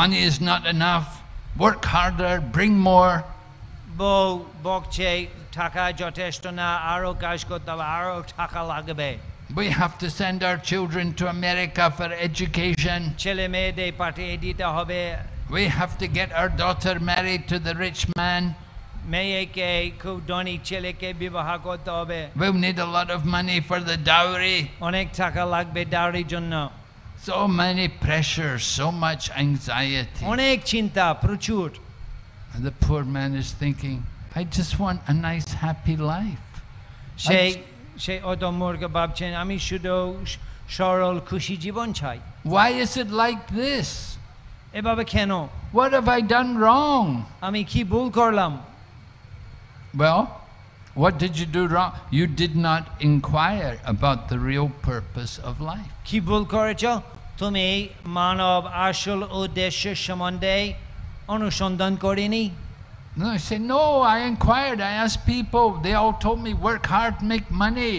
money is not enough, work harder, bring more. বউ বকছে টাকা যথেষ্ট না আরো কাজ করতে হবে আরো টাকা লাগবে We have to send our children to America for education. ছেলে মেয়েদের পাঠিয়ে দিতে হবে We have to get our daughter married to the rich man. মেয়েকে খুব ধনী ছেলেকে বিবাহ করতে হবে We'll need a lot of money for the dowry. অনেক টাকা লাগবে ডাউরির জন্য So many pressures, so much anxiety. অনেক চিন্তা প্রচুর And the poor man is thinking, I just want a nice, happy life. সেই সেই অদম মুর্গ ভাবছেন আমি শুধু স- সরল খুশি জীবন চাই Why is it like this? এভাবে কেন What have I done wrong? আমি কি ভুল করলাম Well, what did you do wrong? You did not inquire about the real purpose of life. কি ভুল করেছ তুমি মানব আসল উদ্দেশ্য সম্বন্ধে অনুসন্ধান করিনি No, I say, no, I inquired. I asked people. They all told me, work hard, make money.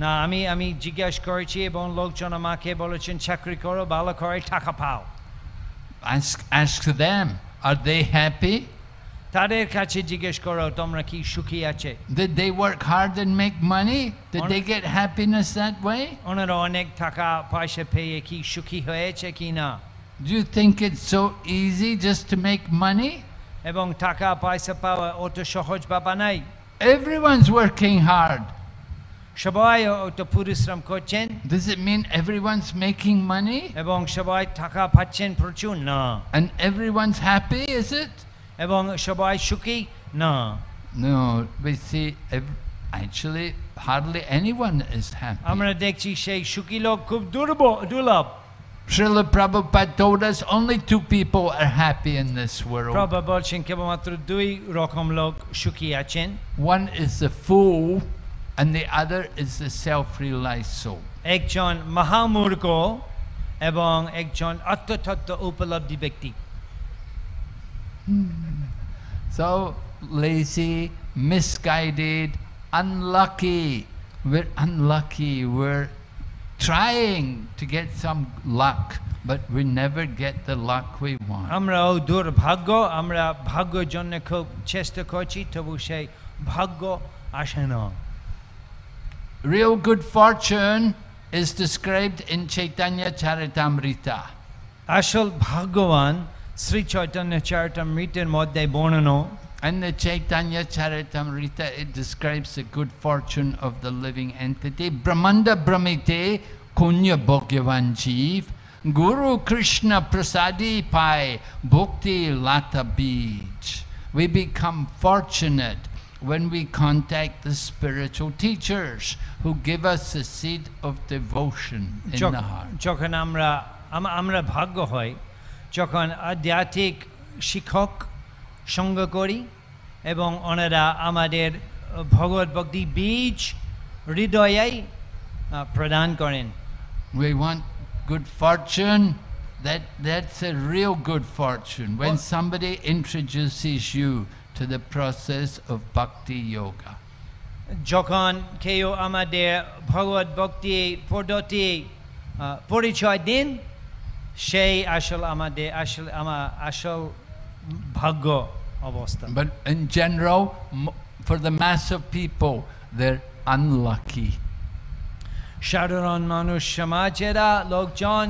না আমি আমি জিজ্ঞেস করেছি এবং লোকজন আমাকে বলেছেন চাকরি করো ভালো করে টাকা পাও Ask, ask them, are they happy? তাদের কাছে জিজ্ঞেস করো তোমরা কি সুখী আছে Did they work hard and make money? Did they get happiness that way? ওনারা অনেক টাকা পয়সা পেয়ে কি সুখী হয়েছে কি না Do you think it's so easy just to make money? এবং টাকা পয়সা পাওয়া অত সহজ বাবা নাই Everyone's working hard. সবাই অত পরিশ্রম করছেন Does it mean everyone's making money? এবং সবাই টাকা পাচ্ছেন প্রচুর না And everyone's happy, is it? এবং সবাই সুখী না No, we see actually hardly anyone is happy. আমরা দেখছি সেই সুখী লোক খুব দুর্ব দুর্লভ Srila Prabhupada told us only two people are happy in this world. প্রভা বলছেন কেবলমাত্র দুই রকম লোক সুখী আছেন One is the fool, and the other is the self realized soul. একজন মহামূর্খ এবং একজন আত্মতত্ত্ব উপলব্ধি ব্যক্তি So lazy, misguided, unlucky. We're unlucky. We're trying to get some luck, but we never get the luck we want. আমরাও দুর্ভাগ্য আমরা ভাগ্যের জন্য খুব চেষ্টা করছি তবু সেই ভাগ্য আসে না Real good fortune is described in Chaitanya Charitamrita. আসল ভাগ্যবান শ্রী চৈতন্য চরিতামৃতের মধ্যে বর্ণনা and the Chaitanya Charitamrita, it describes the good fortune of the living entity. Brahmanda Brahmite Kunya Bhagyavan Jeev Guru Krishna Prasadi Pai bhukti Lata Bija. We become fortunate when we contact the spiritual teachers who give us the seed of devotion in the heart. যখন আমরা amra ভাগ্য hoy. যখন আধ্যাত্মিক shikok. সঙ্গ করি এবং ওনারা আমাদের ভগবত ভক্তি বীজ হৃদয়ে প্রদান করেন We want good fortune. That, that's a real good fortune. When somebody introduces you to the process of bhakti yoga. যখন কেউ আমাদের ভগবত ভক্তি পদ্ধতি পরিচয় দিন সেই আসল আমাদের আসল আমার আসল ভাগ্য অবস্থা But in general, m- for the mass of people, they're unlucky. সাধারণ মানুষ সমাজেরা লোকজন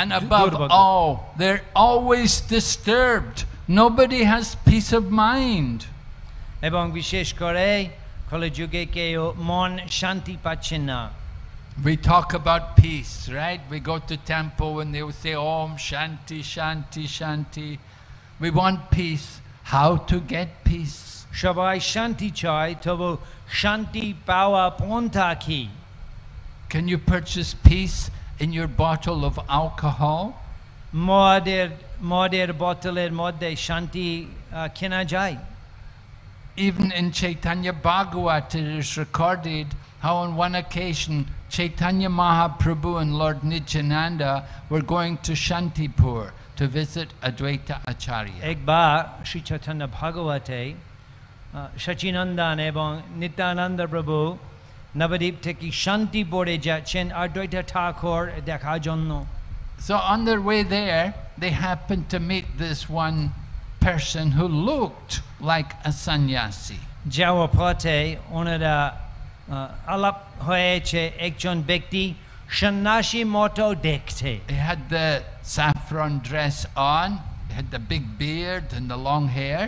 And Du- above Durvaga. all, they're always disturbed Nobody has peace of mind. এবং বিশেষ করে কলযুগে কেউ মন শান্তি পাচ্ছে না We talk about peace, right? We go to temple and they will say Om Shanti, Shanti, Shanti. We want peace. how to get peace. Shabai Shanti Chai Tavo Shanti Bawa Pontaki. Can you purchase peace in your bottle of alcohol? Moder moder Bottle er modde Shanti uh, kena jai. Even in Chaitanya Bhagavat it is recorded how on one occasion Chaitanya Mahaprabhu and Lord Nityananda were going to Shantipur to visit Advaita Acharya. একবার শ্রী চৈতন্য ভাগবতে আহ, সচিনন্দন এবং নিত্যানন্দ প্রভু নবদ্বীপ থেকে শান্তি পড়ে যাচ্ছেন আর দ্বৈত ঠাকুর দেখার জন্য So on their way there, they happened to meet this one person who looked like a sannyasi. যাওয়ার পথে ওনারা আহ, আলাপ হয়েছে একজন ব্যক্তি সন্ন্যাসী মতো দেখতে He had the saffron dress on, he had the big beard and the long hair,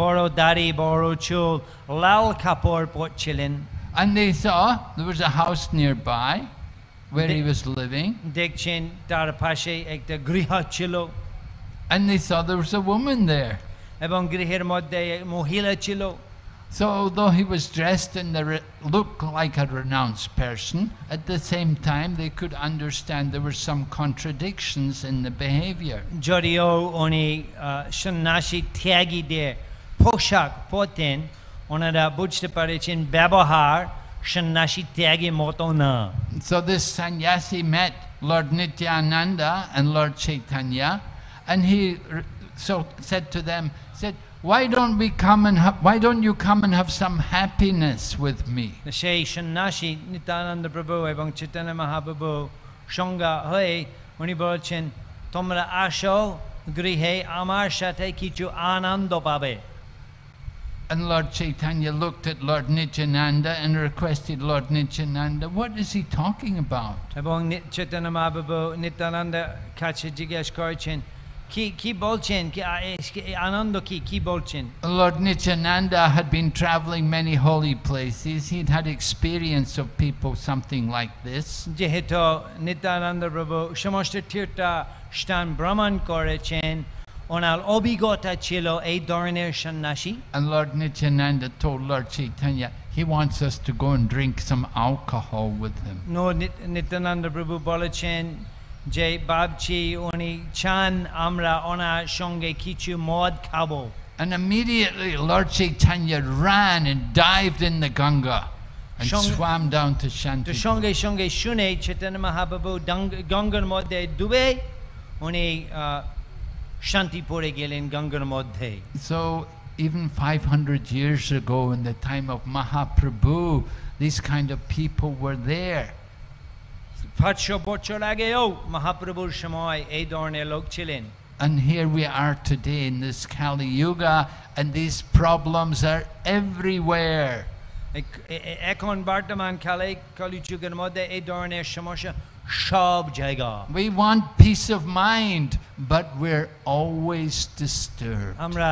বড় দাড়ি বড় চুল লাল কাপড় পরছিলেন and they saw there was a house nearby where he They- was living, দেখছেন তার পাশে একটা গৃহ ছিল and they saw there was a woman there. এবং গৃহের মধ্যে এক মহিলা ছিল So although he was dressed in the re- look like a renounced person, at the same time they could understand there were some contradictions in the behavior. যদিও উনি আহ, সন্ন্যাসী ত্যাগীদের পোশাক পরতেন ওনারা বুঝতে পেরেছেন ব্যবহার সন্ন্যাসী ত্যাগী মতো না So this sannyasi met Lord Nityananda and Lord Chaitanya, and he r- so said to them, said, "Why don't we come and ha- why don't you come and have some happiness with me?" সেই সন্ন্যাসী নিত্যানন্দ প্রভু এবং চৈতন্য মহাপ্রভু সঙ্গা হয়ে উনি বলছেন তোমরা আসো গৃহে আমার সাথে কিছু আনন্দ পাবে And Lord Chaitanya looked at Lord Nityananda and requested Lord Nityananda, "What is he talking about?" এবং নি- চৈতন্য মহাপ্রভু নিত্যানন্দ কাছে জিজ্ঞেস করেছেন কি কি বলছেন কি আ- এ- কি- আনন্দ কি কি বলছেন Lord Nityananda had been traveling many holy places. He'd had experience of people something like this. যেহেতু নিত্যানন্দ প্রভু সমস্ত তীর্থ স্থান ভ্রমণ করেছেন ওনার অভিজ্ঞতা ছিল এই ধরনের সন্ন্যাসী And Lord Nityananda told Lord Chaitanya he wants us to go and drink some alcohol with him. No নিত- নিত্যানন্দ প্রভু বলেছেন যে ভাবছি উনি চান আমরা ওনার সঙ্গে কিছু মদ খাবো And immediately Lord Chaitanya ran and dived in the Ganga and Shong- swam down to তো Shanti. সঙ্গে সঙ্গে শুনে চৈতন্য মহাপ্রভু ডং- গঙ্গার মধ্যে ডুবে উনি আহ, শান্তি পড়ে গেলেন গঙ্গার মধ্যে So even 500 years ago in the time of Mahaprabhu, these kind of people were there. পাঁচশো বছর আগেও মহাপ্রভুর সময় এই ধরনের লোক ছিলেন And here we are today in this Kali Yuga, and these problems are everywhere. এক- এ- এ- এখন বর্তমান কালে কলিযুগের মধ্যে এই ধরনের সমস্যা সব জায়গা We want peace of mind, but we're always disturbed. আমরা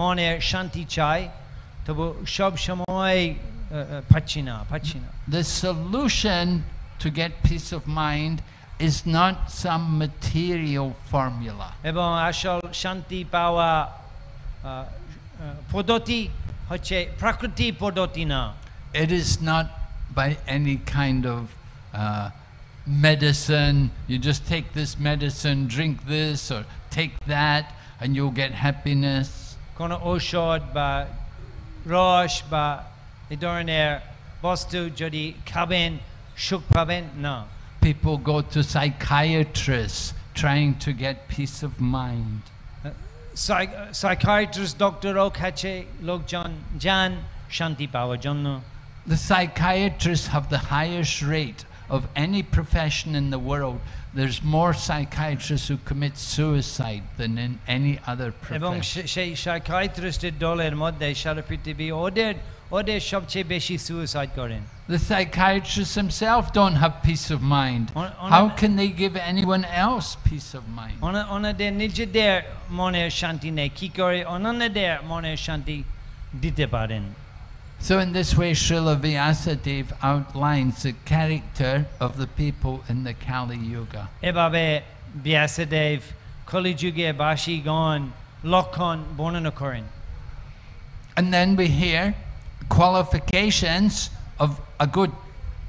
মনের শান্তি চাই তবু সব সময় আহ, আহ, পাচ্ছি না পাচ্ছি না The solution to get peace of mind is not some material formula. এবং আসল শান্তি পাওয়া আহ, আহ, পদ্ধতি হচ্ছে প্রাকৃতি পদ্ধতি না It is not by any kind of uh, medicine. You just take this medicine, drink this, or take that, and you'll get happiness. কোনো ঔষধ বা রস বা এই ধরনের বস্তু যদি খাবেন সুখ পাবেন না People go to psychiatrists trying to get peace of mind. সাইকাইট্রিস্ট ডক্টরও কাছে লোকজন যান শান্তি পাওয়ার জন্য The psychiatrists have the highest rate of any profession in the world. There's more psychiatrists who commit suicide than in any other এবং profession. সে- সেই সাইকাইট্রিস্টের দলের মধ্যে সারা পৃথিবী ওদের ওদের সবচেয়ে বেশি সুইসাইড করেন The psychiatrists themselves don't have peace of mind. On- on- How can they give anyone else peace of mind? ওনা- ওনাদের নিজেদের মনের শান্তি নেই কি করে অন্যদের মনের শান্তি দিতে পারেন So in this way, Srila Vyasadeva outlines the character of the people in the Kali Yuga. এভাবে ব্যাসদেব কলিযুগে বাসীগণ লক্ষণ বর্ণনা করেন And then we hear qualifications of a good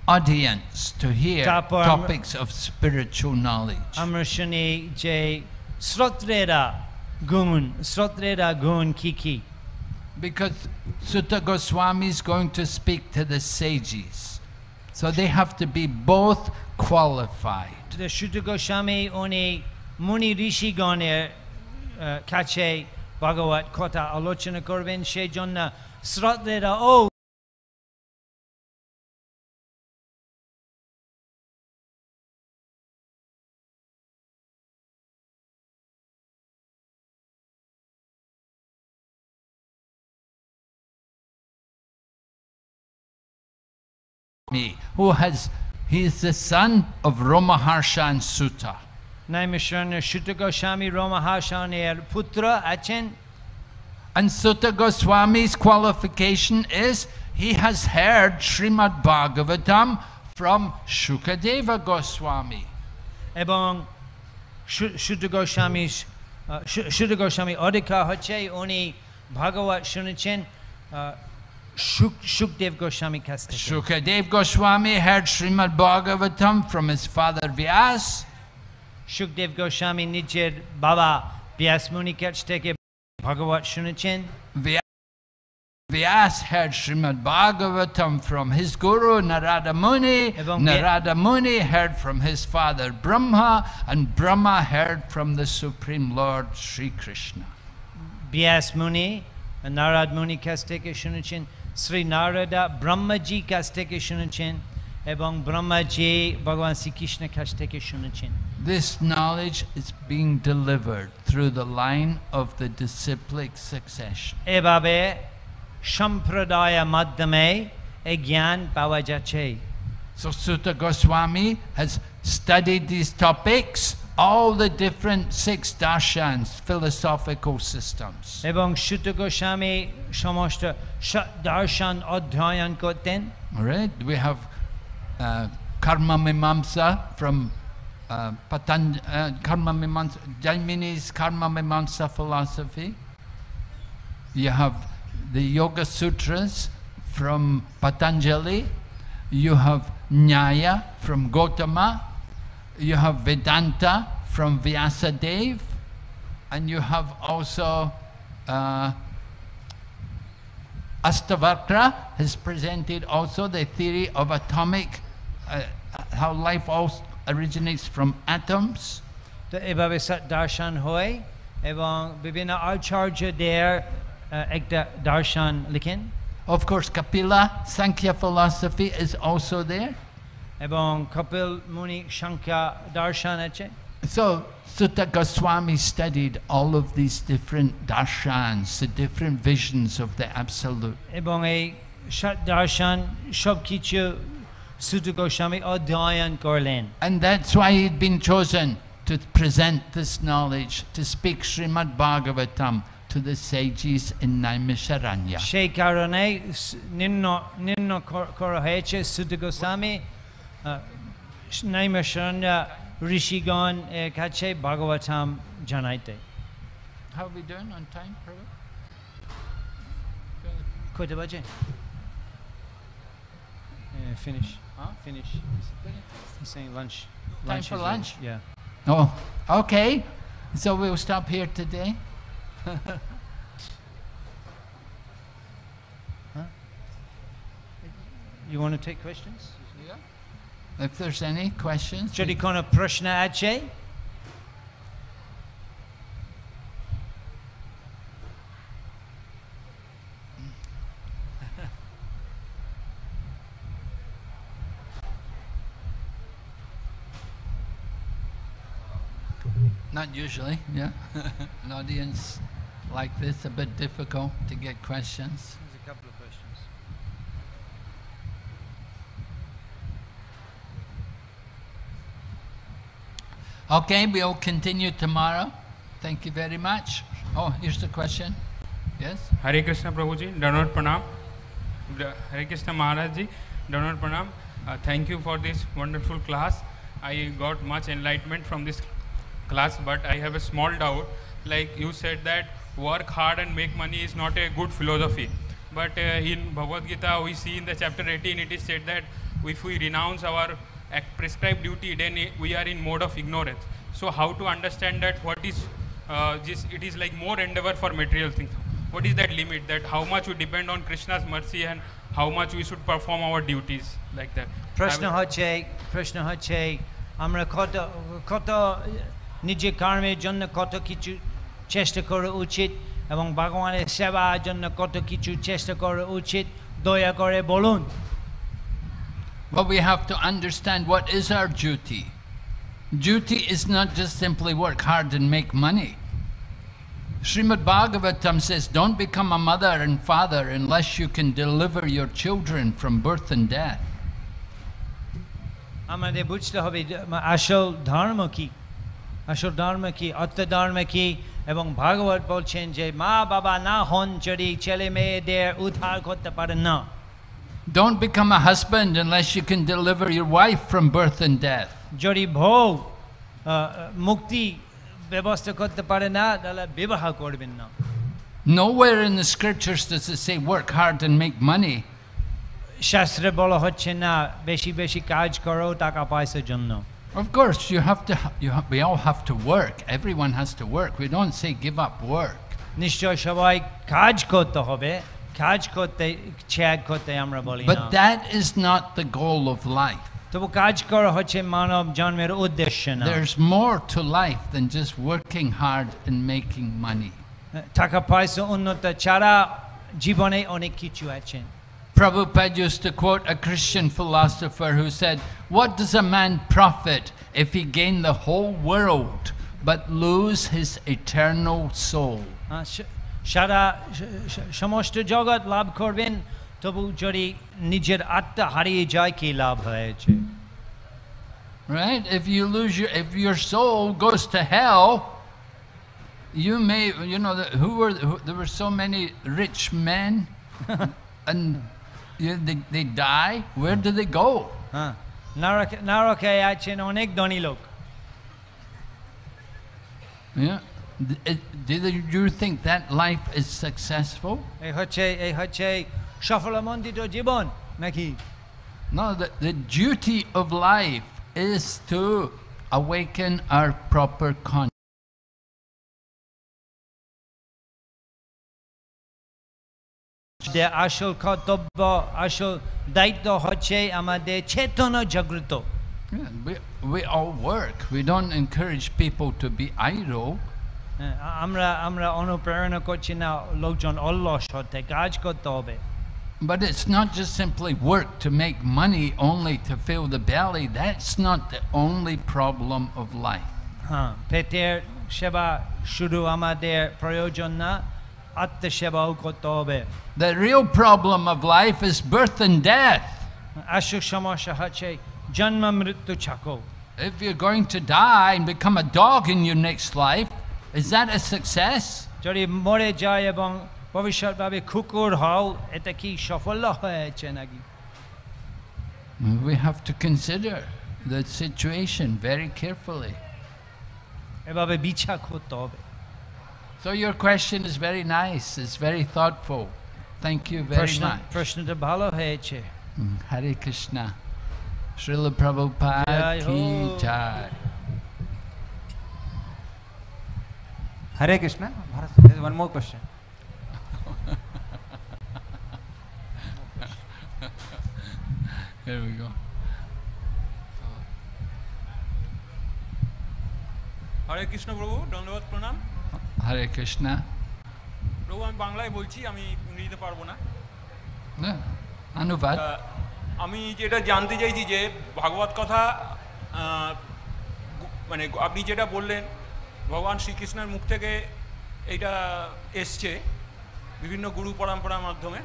audience to hear topics of spiritual knowledge. Amrishani J. Srotreda Gun, Srotreda Gun Kiki. Because Suta Goswami is going to speak to the sages. So they have to be both qualified. The Suta Goswami only Muni Rishi Gone uh, Kache Bhagavat Kota Alochana Korvin Shejona. Sradera oh me who has he is the son of Romaharsha and Sutta. Najmä sjön Suta Goswami Romaharshan är putra, achen and Suta Goswami's qualification is he has heard Srimad Bhagavatam from Shukadeva Goswami. এবং শুদ্ধ uh, Goswami. শুদ্ধ গোস্বামী অধিকার হচ্ছে উনি ভাগবত Shukdev Goswami Kastaka. Shukdev Goswami heard Srimad Bhagavatam from his father Vyas. Shukdev Goswami Nijer Baba Vyas Muni Kastaka Bhagavat Shunachen. Vyas heard Srimad Bhagavatam from his guru Narada Muni. Narada Muni heard from his father Brahma, and Brahma heard from the Supreme Lord Sri Krishna. Vyas Muni, Narada Muni Kasteke Shunachin, Sri Narada Brahmaji Kasteke Shunachin, Ebong Brahmaji Bhagavan Sri Krishna Kasteke Shunachin. This knowledge is being delivered through the line of the disciplic succession. এভাবে সম্প্রদায়ের মাধ্যমে এই জ্ঞান পাওয়া যাচ্ছে So Suta Goswami has studied these topics all the different six darshans philosophical systems. এবং Suta Goswami সমস্ত দার্শন অধ্যয়ন করতেন. All right, we have uh, karma mimamsa from uh, uh, Karma Mimamsa, Jaimini's Karma Mimamsa philosophy. You have the Yoga Sutras from Patanjali. You have Nyaya from Gautama. You have Vedanta from Vyasadev. And you have also uh, Astavakra has presented also the theory of atomic, uh, how life all originates from atoms. তো এভাবে দার্শন হয় এবং বিভিন্ন আচার্যদের একটা দার্শন লিখেন Of course, Kapila Sankhya philosophy is also there. এবং কপিল মুনি সংখ্যা দার্শন আছে So, Suta Goswami studied all of these different darshans, the different visions of the Absolute. এবং এই দার্শন সবকিছু Suta Goswami or Dayan Gorlin. And that's why he'd been chosen to present this knowledge, to speak Srimad Bhagavatam to the sages in Naimisharanya. সেই কারণে নিম্ন নিম্ন করা হয়েছে Goswami uh, Naimisharanya ঋষিগণ uh, kache Bhagavatam janaite. How are we doing on time, Prabhu? a budget. Uh, finish. Huh? Finish. He's saying lunch. Time lunch for lunch? Ready. Yeah. Oh, okay. So we'll stop here today. huh? You want to take questions? Yeah. If there's any questions. Jadi prashna ache? Not usually, yeah. An audience like this, a bit difficult to get questions. There's a couple of questions. Okay, we'll continue tomorrow. Thank you very much. Oh, here's the question. Yes? Hare Krishna Prabhuji, Dhanot Pranam. Hare Krishna Maharaj Dhanot Pranam. Uh, thank you for this wonderful class. I got much enlightenment from this class, but I have a small doubt. Like you said that work hard and make money is not a good philosophy. But uh, in Bhagavad Gita, we see in the chapter 18, it is said that if we renounce our uh, prescribed duty, then we are in mode of ignorance. So how to understand that what is uh, just, it is like more endeavor for material things. What is that limit that how much we depend on Krishna's mercy and how much we should perform our duties like that? Prashna hoche, prashna hoche, amra kota, kota কত কত নিজের কর্মের জন্য কত কিছু চেষ্টা করা উচিত এবং ভগবানের সেবার জন্য কত কিছু চেষ্টা করা উচিত দয়া করে বলুন Well, we have to understand what is our duty. Duty is not just simply work hard and make money. Srimad Bhagavatam says, don't become a mother and father unless you can deliver your children from birth and death. আমাদের বুঝতে হবে যে আসল ধর্ম কি আসল ধর্ম কি অর্থধর্ম কি এবং ভাগবত বলছেন যে মা বাবা না হন যদি ছেলে মেয়েদের উদ্ধার করতে পারেন না Don't become a husband unless you can deliver your wife from birth and death. যদি আহ, মুক্তি ব্যবস্থা করতে পারে না তাহলে বিবাহ করবেন না Nowhere in the scriptures does it say work hard and make money. শাস্ত্রে বলা হচ্ছে না বেশি বেশি কাজ করো টাকা পয়সার জন্য Of course, you have to. You have, we all have to work. Everyone has to work. We don't say give up work. নিশ্চয় সবাই কাজ করতে হবে কাজ করতে ত্যাগ করতে আমরা বলি না But that is not the goal of life. তবু কাজ করা হচ্ছে মানব জন্মের উদ্দেশ্য না There's more to life than just working hard and making money. টাকা পয়সা উন্নত ছাড়া জীবনে অনেক কিছু আছে Prabhupada used to quote a Christian philosopher who said, What does a man profit if he gain the whole world but lose his eternal soul? আহ, স- সারা স- স- সমস্ত জগৎ লাভ করবেন তবু যদি নিজের আত্মা হারিয়ে যায় কি লাভ হয়েছে Right? If you lose your, if your soul goes to hell, you may, you know, the, who were, who, there were so many rich men, and you, they, they die. Where do they go? হ্যাঁ নরকে নরকে আছেন অনেক ধনী লোক Yeah. D- it- Do they- you think that life is successful? এই হচ্ছে এই হচ্ছে সফলমণ্ডিত জীবন নাকি No, the, the duty of life is to awaken our proper consciousness. যে আসল কর্তব্য আসল দায়িত্ব হচ্ছে আমাদের চেতনা জাগ্রত Yeah, we, we all work. We don't encourage people to be idle. হ্যাঁ, আমরা আমরা অনুপ্রেরণা করছি না লোকজন অলস হতে কাজ করতে হবে But it's not just simply work to make money only to fill the belly. That's not the only problem of life. হ্যাঁ পেটের সেবা শুধু আমাদের প্রয়োজন না আত্মসেবাও করতে হবে The real problem of life is birth and death. আসল সমস্যা হচ্ছে জন্ম মৃত্যু Chacko If you're going to die and become a dog in your next life, is that a success? যদি মরে যায় এবং ভবিষ্যৎভাবে কুকুর হও এটা কি সফল হয়েছে নাকি We have to consider the situation very carefully. এভাবে বিচার করতে হবে So your question is very nice. It's very thoughtful. Thank you very প্রশ্ন much. প্রশ্নটা ভালো হয়েছে Mm, Hare Krishna. Srila Prabhupada Jai ki ho. jai. Hare Krishna. Bharat, There's one more question. Here we go. হরে কৃষ্ণ প্রভু ধন্যবাদ প্রণাম Hare Krishna. প্রভু আমি বাংলায় বলছি আমি ইংরেজিতে পারব না। না Anuvad. আমি যেটা জানতে চাইছি যে ভাগবত কথা মানে আপনি যেটা বললেন ভগবান শ্রীকৃষ্ণের মুখ থেকে এইটা এসছে বিভিন্ন গুরু পরম্পরার মাধ্যমে।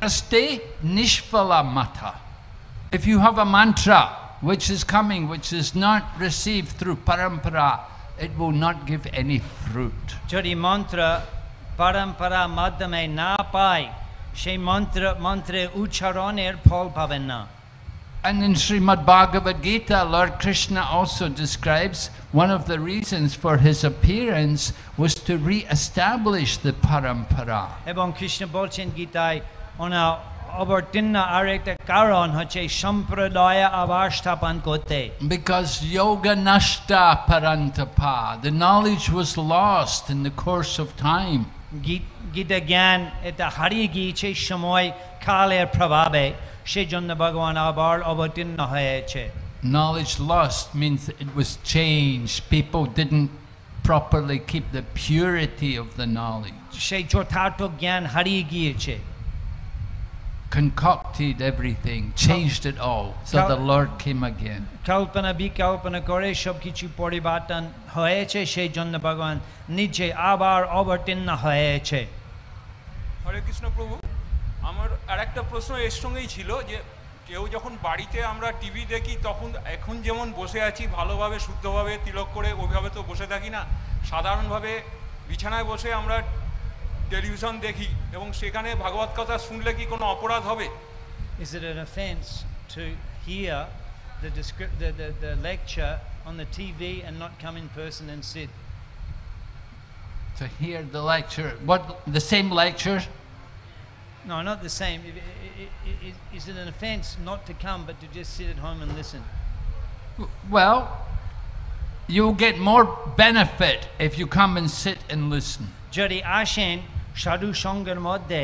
Namaste Nishphala Mata. If you have a mantra which is coming, which is not received through parampara, it will not give any fruit. Jodi mantra parampara madame na pai, she mantra mantra ucharoner pol pavena. And in Srimad Bhagavad Gita, Lord Krishna also describes one of the reasons for his appearance was to re-establish the parampara. Ebon Krishna bolchen Gitai ওনা অবতীর্ণ আর একটা কারণ হচ্ছে সম্প্রদায় আবার স্থাপন করতে Because yoga nashta parantapa, the knowledge was lost in the course of time. গী- Gita জ্ঞান এটা হারিয়ে গিয়েছে সময় কালের প্রভাবে সেই জন্য ভগবান আবার অবতীর্ণ হয়েছে Knowledge lost means that it was changed. People didn't properly keep the purity of the knowledge. সেই যথার্থ জ্ঞান হারিয়ে গিয়েছে Concocted everything, changed it all. So the Lord came again. কল্পনা বিকল্পনা করে সব কিছু পরিবর্তন হয়েছে সেই জন্য ভগবান নিজে আবার অবতীর্ণ হয়েছে হরে কৃষ্ণ প্রভু আমার আর একটা প্রশ্ন এর সঙ্গেই ছিল যে কেউ যখন বাড়িতে আমরা টিভি দেখি তখন এখন যেমন বসে আছি ভালোভাবে শুদ্ধভাবে তিলক করে ওইভাবে তো বসে থাকি না সাধারণভাবে বিছানায় বসে আমরা টেলিভিশন দেখি এবং সেখানে ভাগবত কথা শুনলে কি কোনো অপরাধ হবে Is it an offense to hear the, descrip- the, the, the lecture on the TV and not come in person and sit? To hear the lecture, what the same lecture? No, not the same. I- I- I- I- Is it an offense not to come but to just sit at home and listen? Well, you'll get more benefit if you come and sit and listen. যদি আসেন সাধু সঙ্গের মধ্যে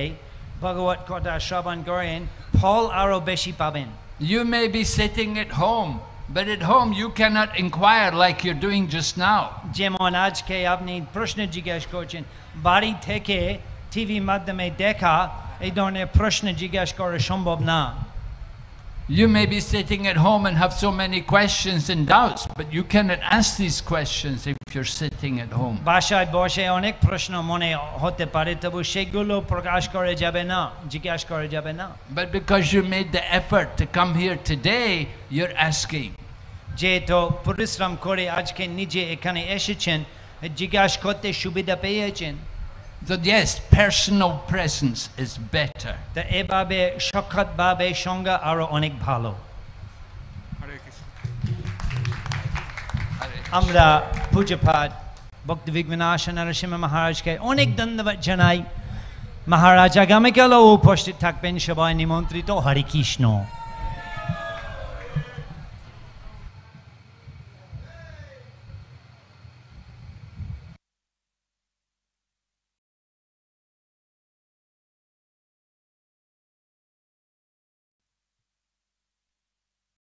ভগবত কথা শ্রবণ করেন ফল আরও বেশি পাবেন You may be sitting at home, but at home you cannot inquire like you're doing just now. যেমন আজকে আপনি প্রশ্ন জিজ্ঞেস করছেন বাড়ি থেকে টিভি মাধ্যমে দেখা এই ধরনের প্রশ্ন জিজ্ঞেস করা সম্ভব না You may be sitting at home and have so many questions and doubts, but you cannot ask these questions if you're sitting at home. বাসায় বসে অনেক প্রশ্ন মনে হতে পারে তবু সেগুলো প্রকাশ করে যাবে না জিজ্ঞেস করে যাবে না But because you made the effort to come here today, you're asking. যেহেতু পরিশ্রম করে আজকে নিজে এখানে এসেছেন জিজ্ঞাসা করতে সুবিধা পেয়েছেন So yes, personal presence is better. তা এভাবে সক্ষতভাবে সঙ্গে আরও অনেক ভালো আমরা পূজাপাঠ ভক্তি বিঘ্নাশ নরসিংহ মহারাজকে অনেক ধন্যবাদ জানাই মহারাজ আগামীকালও উপস্থিত থাকবেন সবাই নিমন্ত্রিত হরে কৃষ্ণ